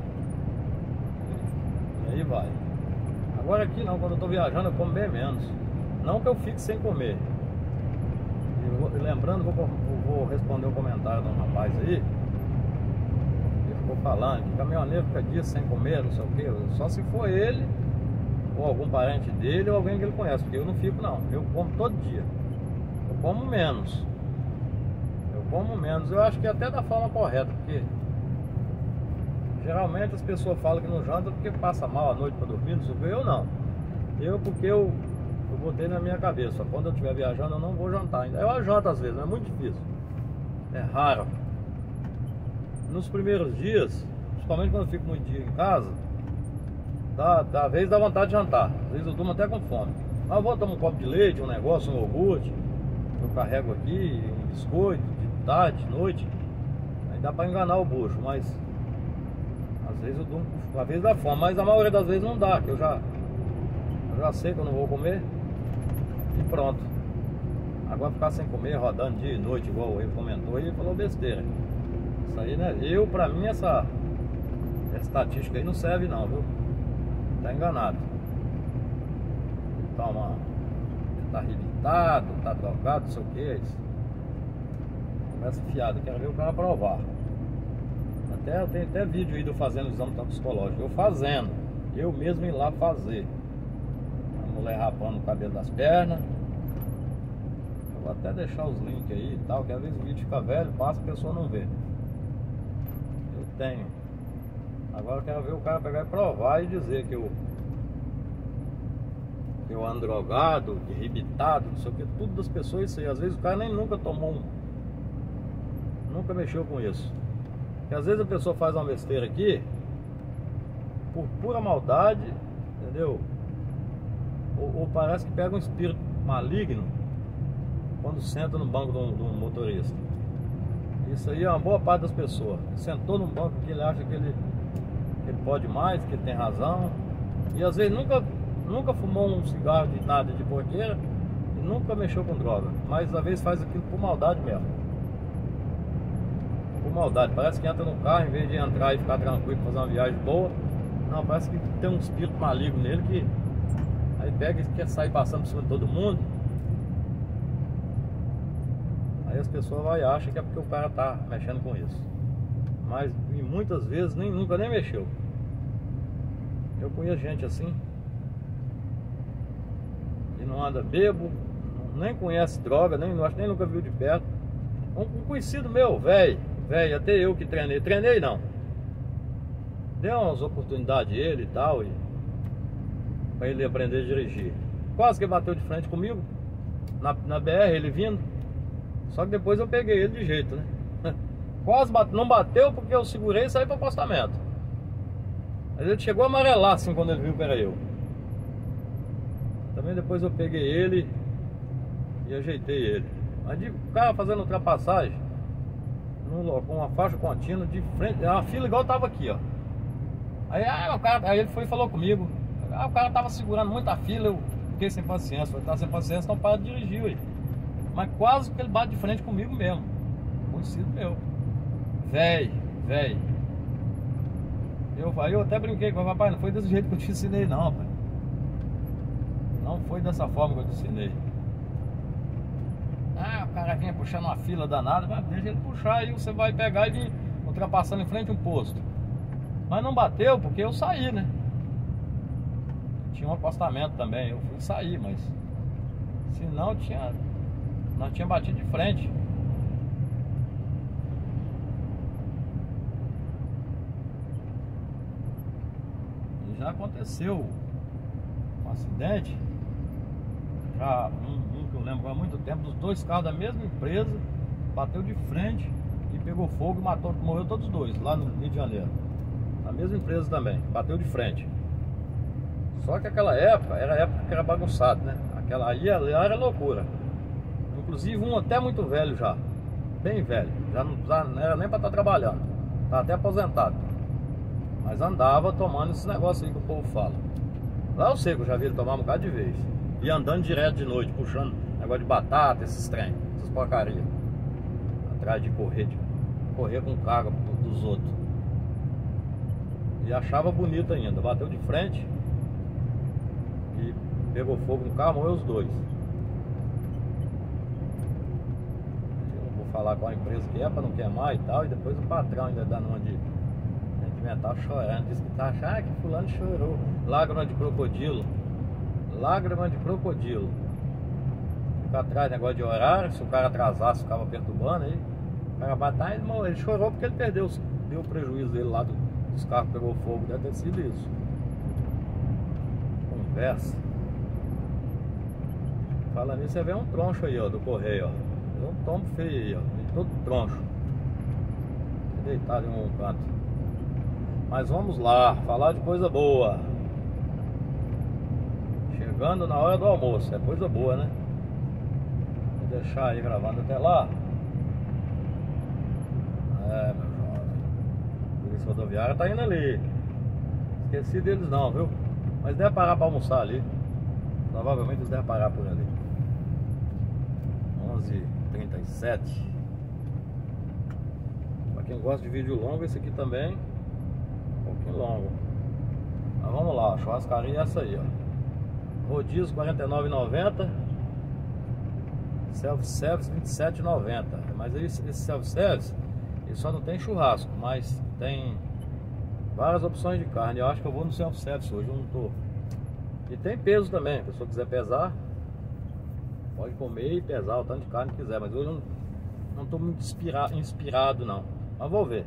E, aí vai. Agora aqui não, quando eu estou viajando eu como bem menos. Não que eu fique sem comer. E, lembrando, vou, vou responder o um comentário de um rapaz aí ficou falando que caminhoneiro fica dias sem comer, não sei o que, só se for ele, ou algum parente dele, ou alguém que ele conhece, porque eu não fico não, eu como todo dia. Eu como menos. Como menos, eu acho que até da forma correta, porque geralmente as pessoas falam que não janta porque passa mal a noite para dormir, não sei eu não. Eu porque eu, eu botei na minha cabeça, quando eu estiver viajando eu não vou jantar ainda. Eu janto às vezes, mas é muito difícil. É raro nos primeiros dias, principalmente quando eu fico muito dia em casa, dá, dá, às vezes dá vontade de jantar. Às vezes eu durmo até com fome. Mas eu vou tomar um copo de leite, um negócio, um iogurte. Eu carrego aqui, um biscoito, tarde, de noite. Aí dá pra enganar o bucho, mas às vezes eu durmo, às vezes dá fome, mas a maioria das vezes não dá, que eu já, eu já sei que eu não vou comer. E pronto. Agora ficar sem comer, rodando dia e noite, igual ele comentou, ele falou besteira. Isso aí, né? Eu, pra mim, essa, essa estatística aí não serve não, viu? Tá enganado. Toma, tá reeditado, tá drogado, não sei o que é. Começa fiado, quero ver o cara provar. Até, tem até vídeo aí do fazendo exame toxicológico. Eu fazendo, eu mesmo ir lá fazer. A mulher rapando o cabelo das pernas. Vou até deixar os links aí e tal, que às vezes o vídeo fica velho, passa a pessoa não vê. Eu tenho. Agora eu quero ver o cara pegar e provar e dizer que eu eu ando drogado, irritado, não sei o que, tudo das pessoas isso aí. Às vezes o cara nem nunca tomou um. Nunca mexeu com isso. E às vezes a pessoa faz uma besteira aqui, por pura maldade, entendeu? Ou, ou parece que pega um espírito maligno quando senta no banco de um, motorista. Isso aí é uma boa parte das pessoas. Sentou num banco que ele acha que ele, que ele pode mais, que ele tem razão. E às vezes nunca, nunca fumou um cigarro de nada de porqueira e nunca mexeu com droga. Mas às vezes faz aquilo por maldade mesmo. Por maldade. Parece que entra no carro, em vez de entrar e ficar tranquilo, fazer uma viagem boa. Não, parece que tem um espírito maligno nele que Aí pega e quer sair passando por cima de todo mundo. Aí as pessoas vai e acham que é porque o cara tá mexendo com isso. Mas e muitas vezes nem, nunca nem mexeu. Eu conheço gente assim. Que não anda bebo, nem conhece droga, nem, nem nunca viu de perto. Um conhecido meu, velho, velho, até eu que treinei. Treinei não. Deu umas oportunidades ele e tal. E para ele aprender a dirigir. Quase que bateu de frente comigo, na, na BR, ele vindo. Só que depois eu peguei ele de jeito, né? [LAUGHS] Quase bate, não bateu porque eu segurei e saí para o postamento. Mas ele chegou a amarelar assim quando ele viu que era eu. Também depois eu peguei ele e ajeitei ele. Mas de cara fazendo ultrapassagem, com uma faixa contínua de frente, a fila igual tava aqui, ó. Aí, ah, o cara, aí ele foi e falou comigo. Ah, o cara tava segurando muita fila, eu fiquei sem paciência. Falei, tá sem paciência, não para de dirigir, ué. Mas quase que ele bate de frente comigo mesmo. Conhecido meu. Véi, véi. Eu, aí eu até brinquei com o papai, não foi desse jeito que eu te ensinei não, pai. Não foi dessa forma que eu te ensinei. Ah, o cara vinha puxando uma fila danada, mas deixa ele puxar aí, você vai pegar e vir ultrapassando em frente um posto. Mas não bateu porque eu saí, né? tinha um acostamento também. Eu fui sair, mas se não tinha. Nós tinha batido de frente. E já aconteceu um acidente. Já um, eu lembro há muito tempo, dos dois carros da mesma empresa, bateu de frente e pegou fogo e matou, morreu todos os dois, lá no Rio de Janeiro. A mesma empresa também, bateu de frente. Só que aquela época era época que era bagunçado, né? Aquela aí era loucura. Inclusive um até muito velho já. Bem velho. Já não, já não era nem para estar tá trabalhando. Tá até aposentado. Mas andava tomando esse negócio aí que o povo fala. Lá eu sei que eu já vi ele tomar um bocado de vez. E andando direto de noite, puxando negócio de batata, esses trem, essas porcarias. Atrás de correr, de correr com carga dos outros. E achava bonito ainda. Bateu de frente, e pegou fogo no carro, morreu os dois. Eu não vou falar qual a empresa que é para não queimar e tal, e depois o patrão ainda dando uma de sentimental chorando, disse que tá achando ah, que fulano chorou. Lágrima de crocodilo. Lágrima de crocodilo. Fica atrás negócio de horário, se o cara atrasasse, ficava perturbando aí. O cara batalha, ele, chorou porque ele perdeu, deu o prejuízo dele lá do, dos carros pegou fogo, deve ter sido isso conversa. Fala nisso, você vê um troncho aí, ó, do correio, ó. Vê um tombo feio aí, ó. Todo troncho. Deitado em um canto. Mas vamos lá, falar de coisa boa. Chegando na hora do almoço, é coisa boa, né? Deixar aí gravando até lá. É, meu jovem. Polícia rodoviária tá indo ali. Esqueci deles não, viu? Mas deve parar para almoçar ali. Provavelmente eles devem parar por ali. 11h37. Para quem gosta de vídeo longo, esse aqui também. Um pouquinho longo. Mas vamos lá, a churrascaria é essa aí, ó. Rodízio 49,90. Self-service 27,90. Mas esse self-service, ele só não tem churrasco, mas tem Várias opções de carne. Eu acho que eu vou no self-service hoje, eu não tô. E tem peso também, se a pessoa quiser pesar. Pode comer e pesar o tanto de carne que quiser, mas hoje eu não, não tô muito inspira, inspirado não. Mas vou ver.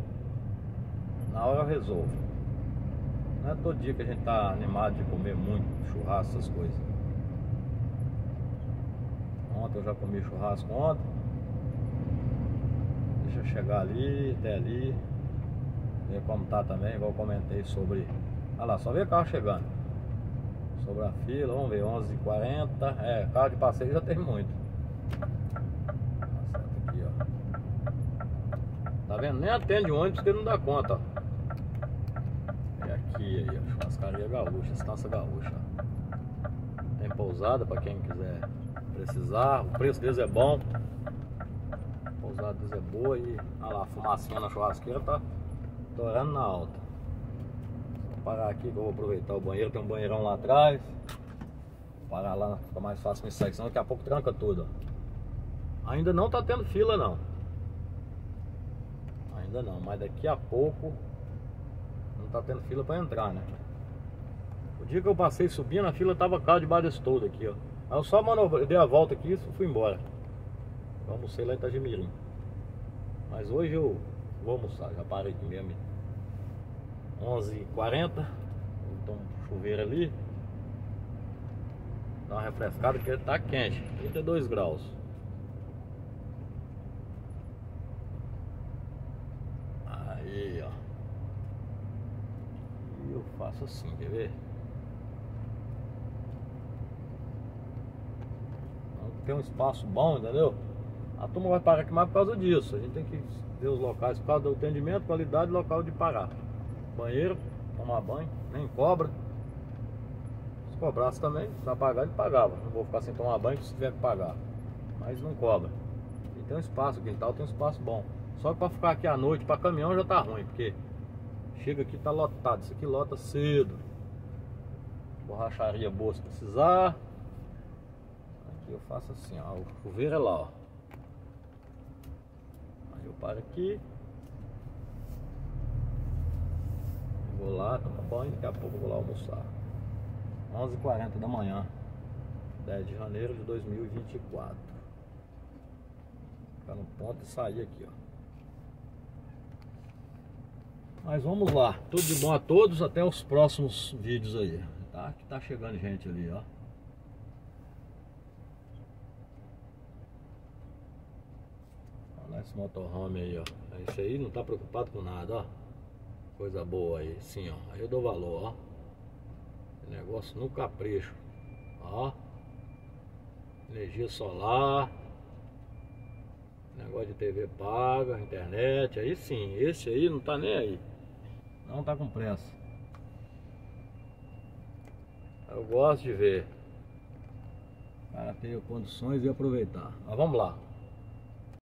Na hora eu resolvo. Não é todo dia que a gente tá animado de comer muito churrasco, essas coisas. Ontem eu já comi churrasco ontem. Deixa eu chegar ali, até ali. Ver como tá também, igual comentei sobre. Olha lá, só ver carro chegando. Sobre a fila, vamos ver, 11h40. É, carro de passeio já tem muito. Aqui, ó. Tá vendo? Nem atende o ônibus que não dá conta, ó. E aqui aí, ó, churrascaria gaúcha, estância gaúcha. Tem pousada para quem quiser precisar. O preço deles é bom. A pousada deles é boa e olha lá, a fumacinha na churrasqueira tá torando na alta. Vou parar aqui que eu vou aproveitar o banheiro, tem um banheirão lá atrás. Vou parar lá, fica mais fácil me sair, senão daqui a pouco tranca tudo. Ainda não tá tendo fila não. Ainda não, mas daqui a pouco não tá tendo fila para entrar, né? O dia que eu passei subindo, a fila tava cá debaixo desse todo aqui, ó. Eu só manobrei, dei a volta aqui e fui embora. Eu almocei lá em Itajimirim. Mas hoje eu vou almoçar, já parei aqui mesmo. 11h40. Então chuveiro ali. Dá uma refrescada porque tá quente, 32 graus. Aí, ó. E eu faço assim, quer ver? Tem um espaço bom, entendeu? A turma vai parar aqui mais por causa disso. A gente tem que ver os locais por causa do atendimento, qualidade local de parar. Banheiro, tomar banho, nem cobra. Se cobrasse também, pra pagar ele pagava. Não vou ficar sem tomar banho se tiver que pagar. Mas não cobra. E tem um espaço, o quintal tem um espaço bom. Só que pra ficar aqui à noite, pra caminhão já tá ruim, porque chega aqui tá lotado. Isso aqui lota cedo. Borracharia boa se precisar eu faço assim, ó, o chuveiro é lá, ó. Aí eu paro aqui. Vou lá, tomar banho, daqui a pouco eu vou lá almoçar. 11h40 da manhã, 10 de janeiro de 2024. Ficar no ponto e sair aqui, ó. Mas vamos lá, tudo de bom a todos, até os próximos vídeos aí, tá? Que tá chegando gente ali, ó. Esse motorhome aí, ó. Esse aí não tá preocupado com nada, ó. Coisa boa aí, sim, ó. Aí eu dou valor, ó. Negócio no capricho. Ó. Energia solar. Negócio de TV paga, internet. Aí sim, esse aí não tá nem aí. Não tá com pressa. Eu gosto de ver. Para ter condições e aproveitar. Mas vamos lá.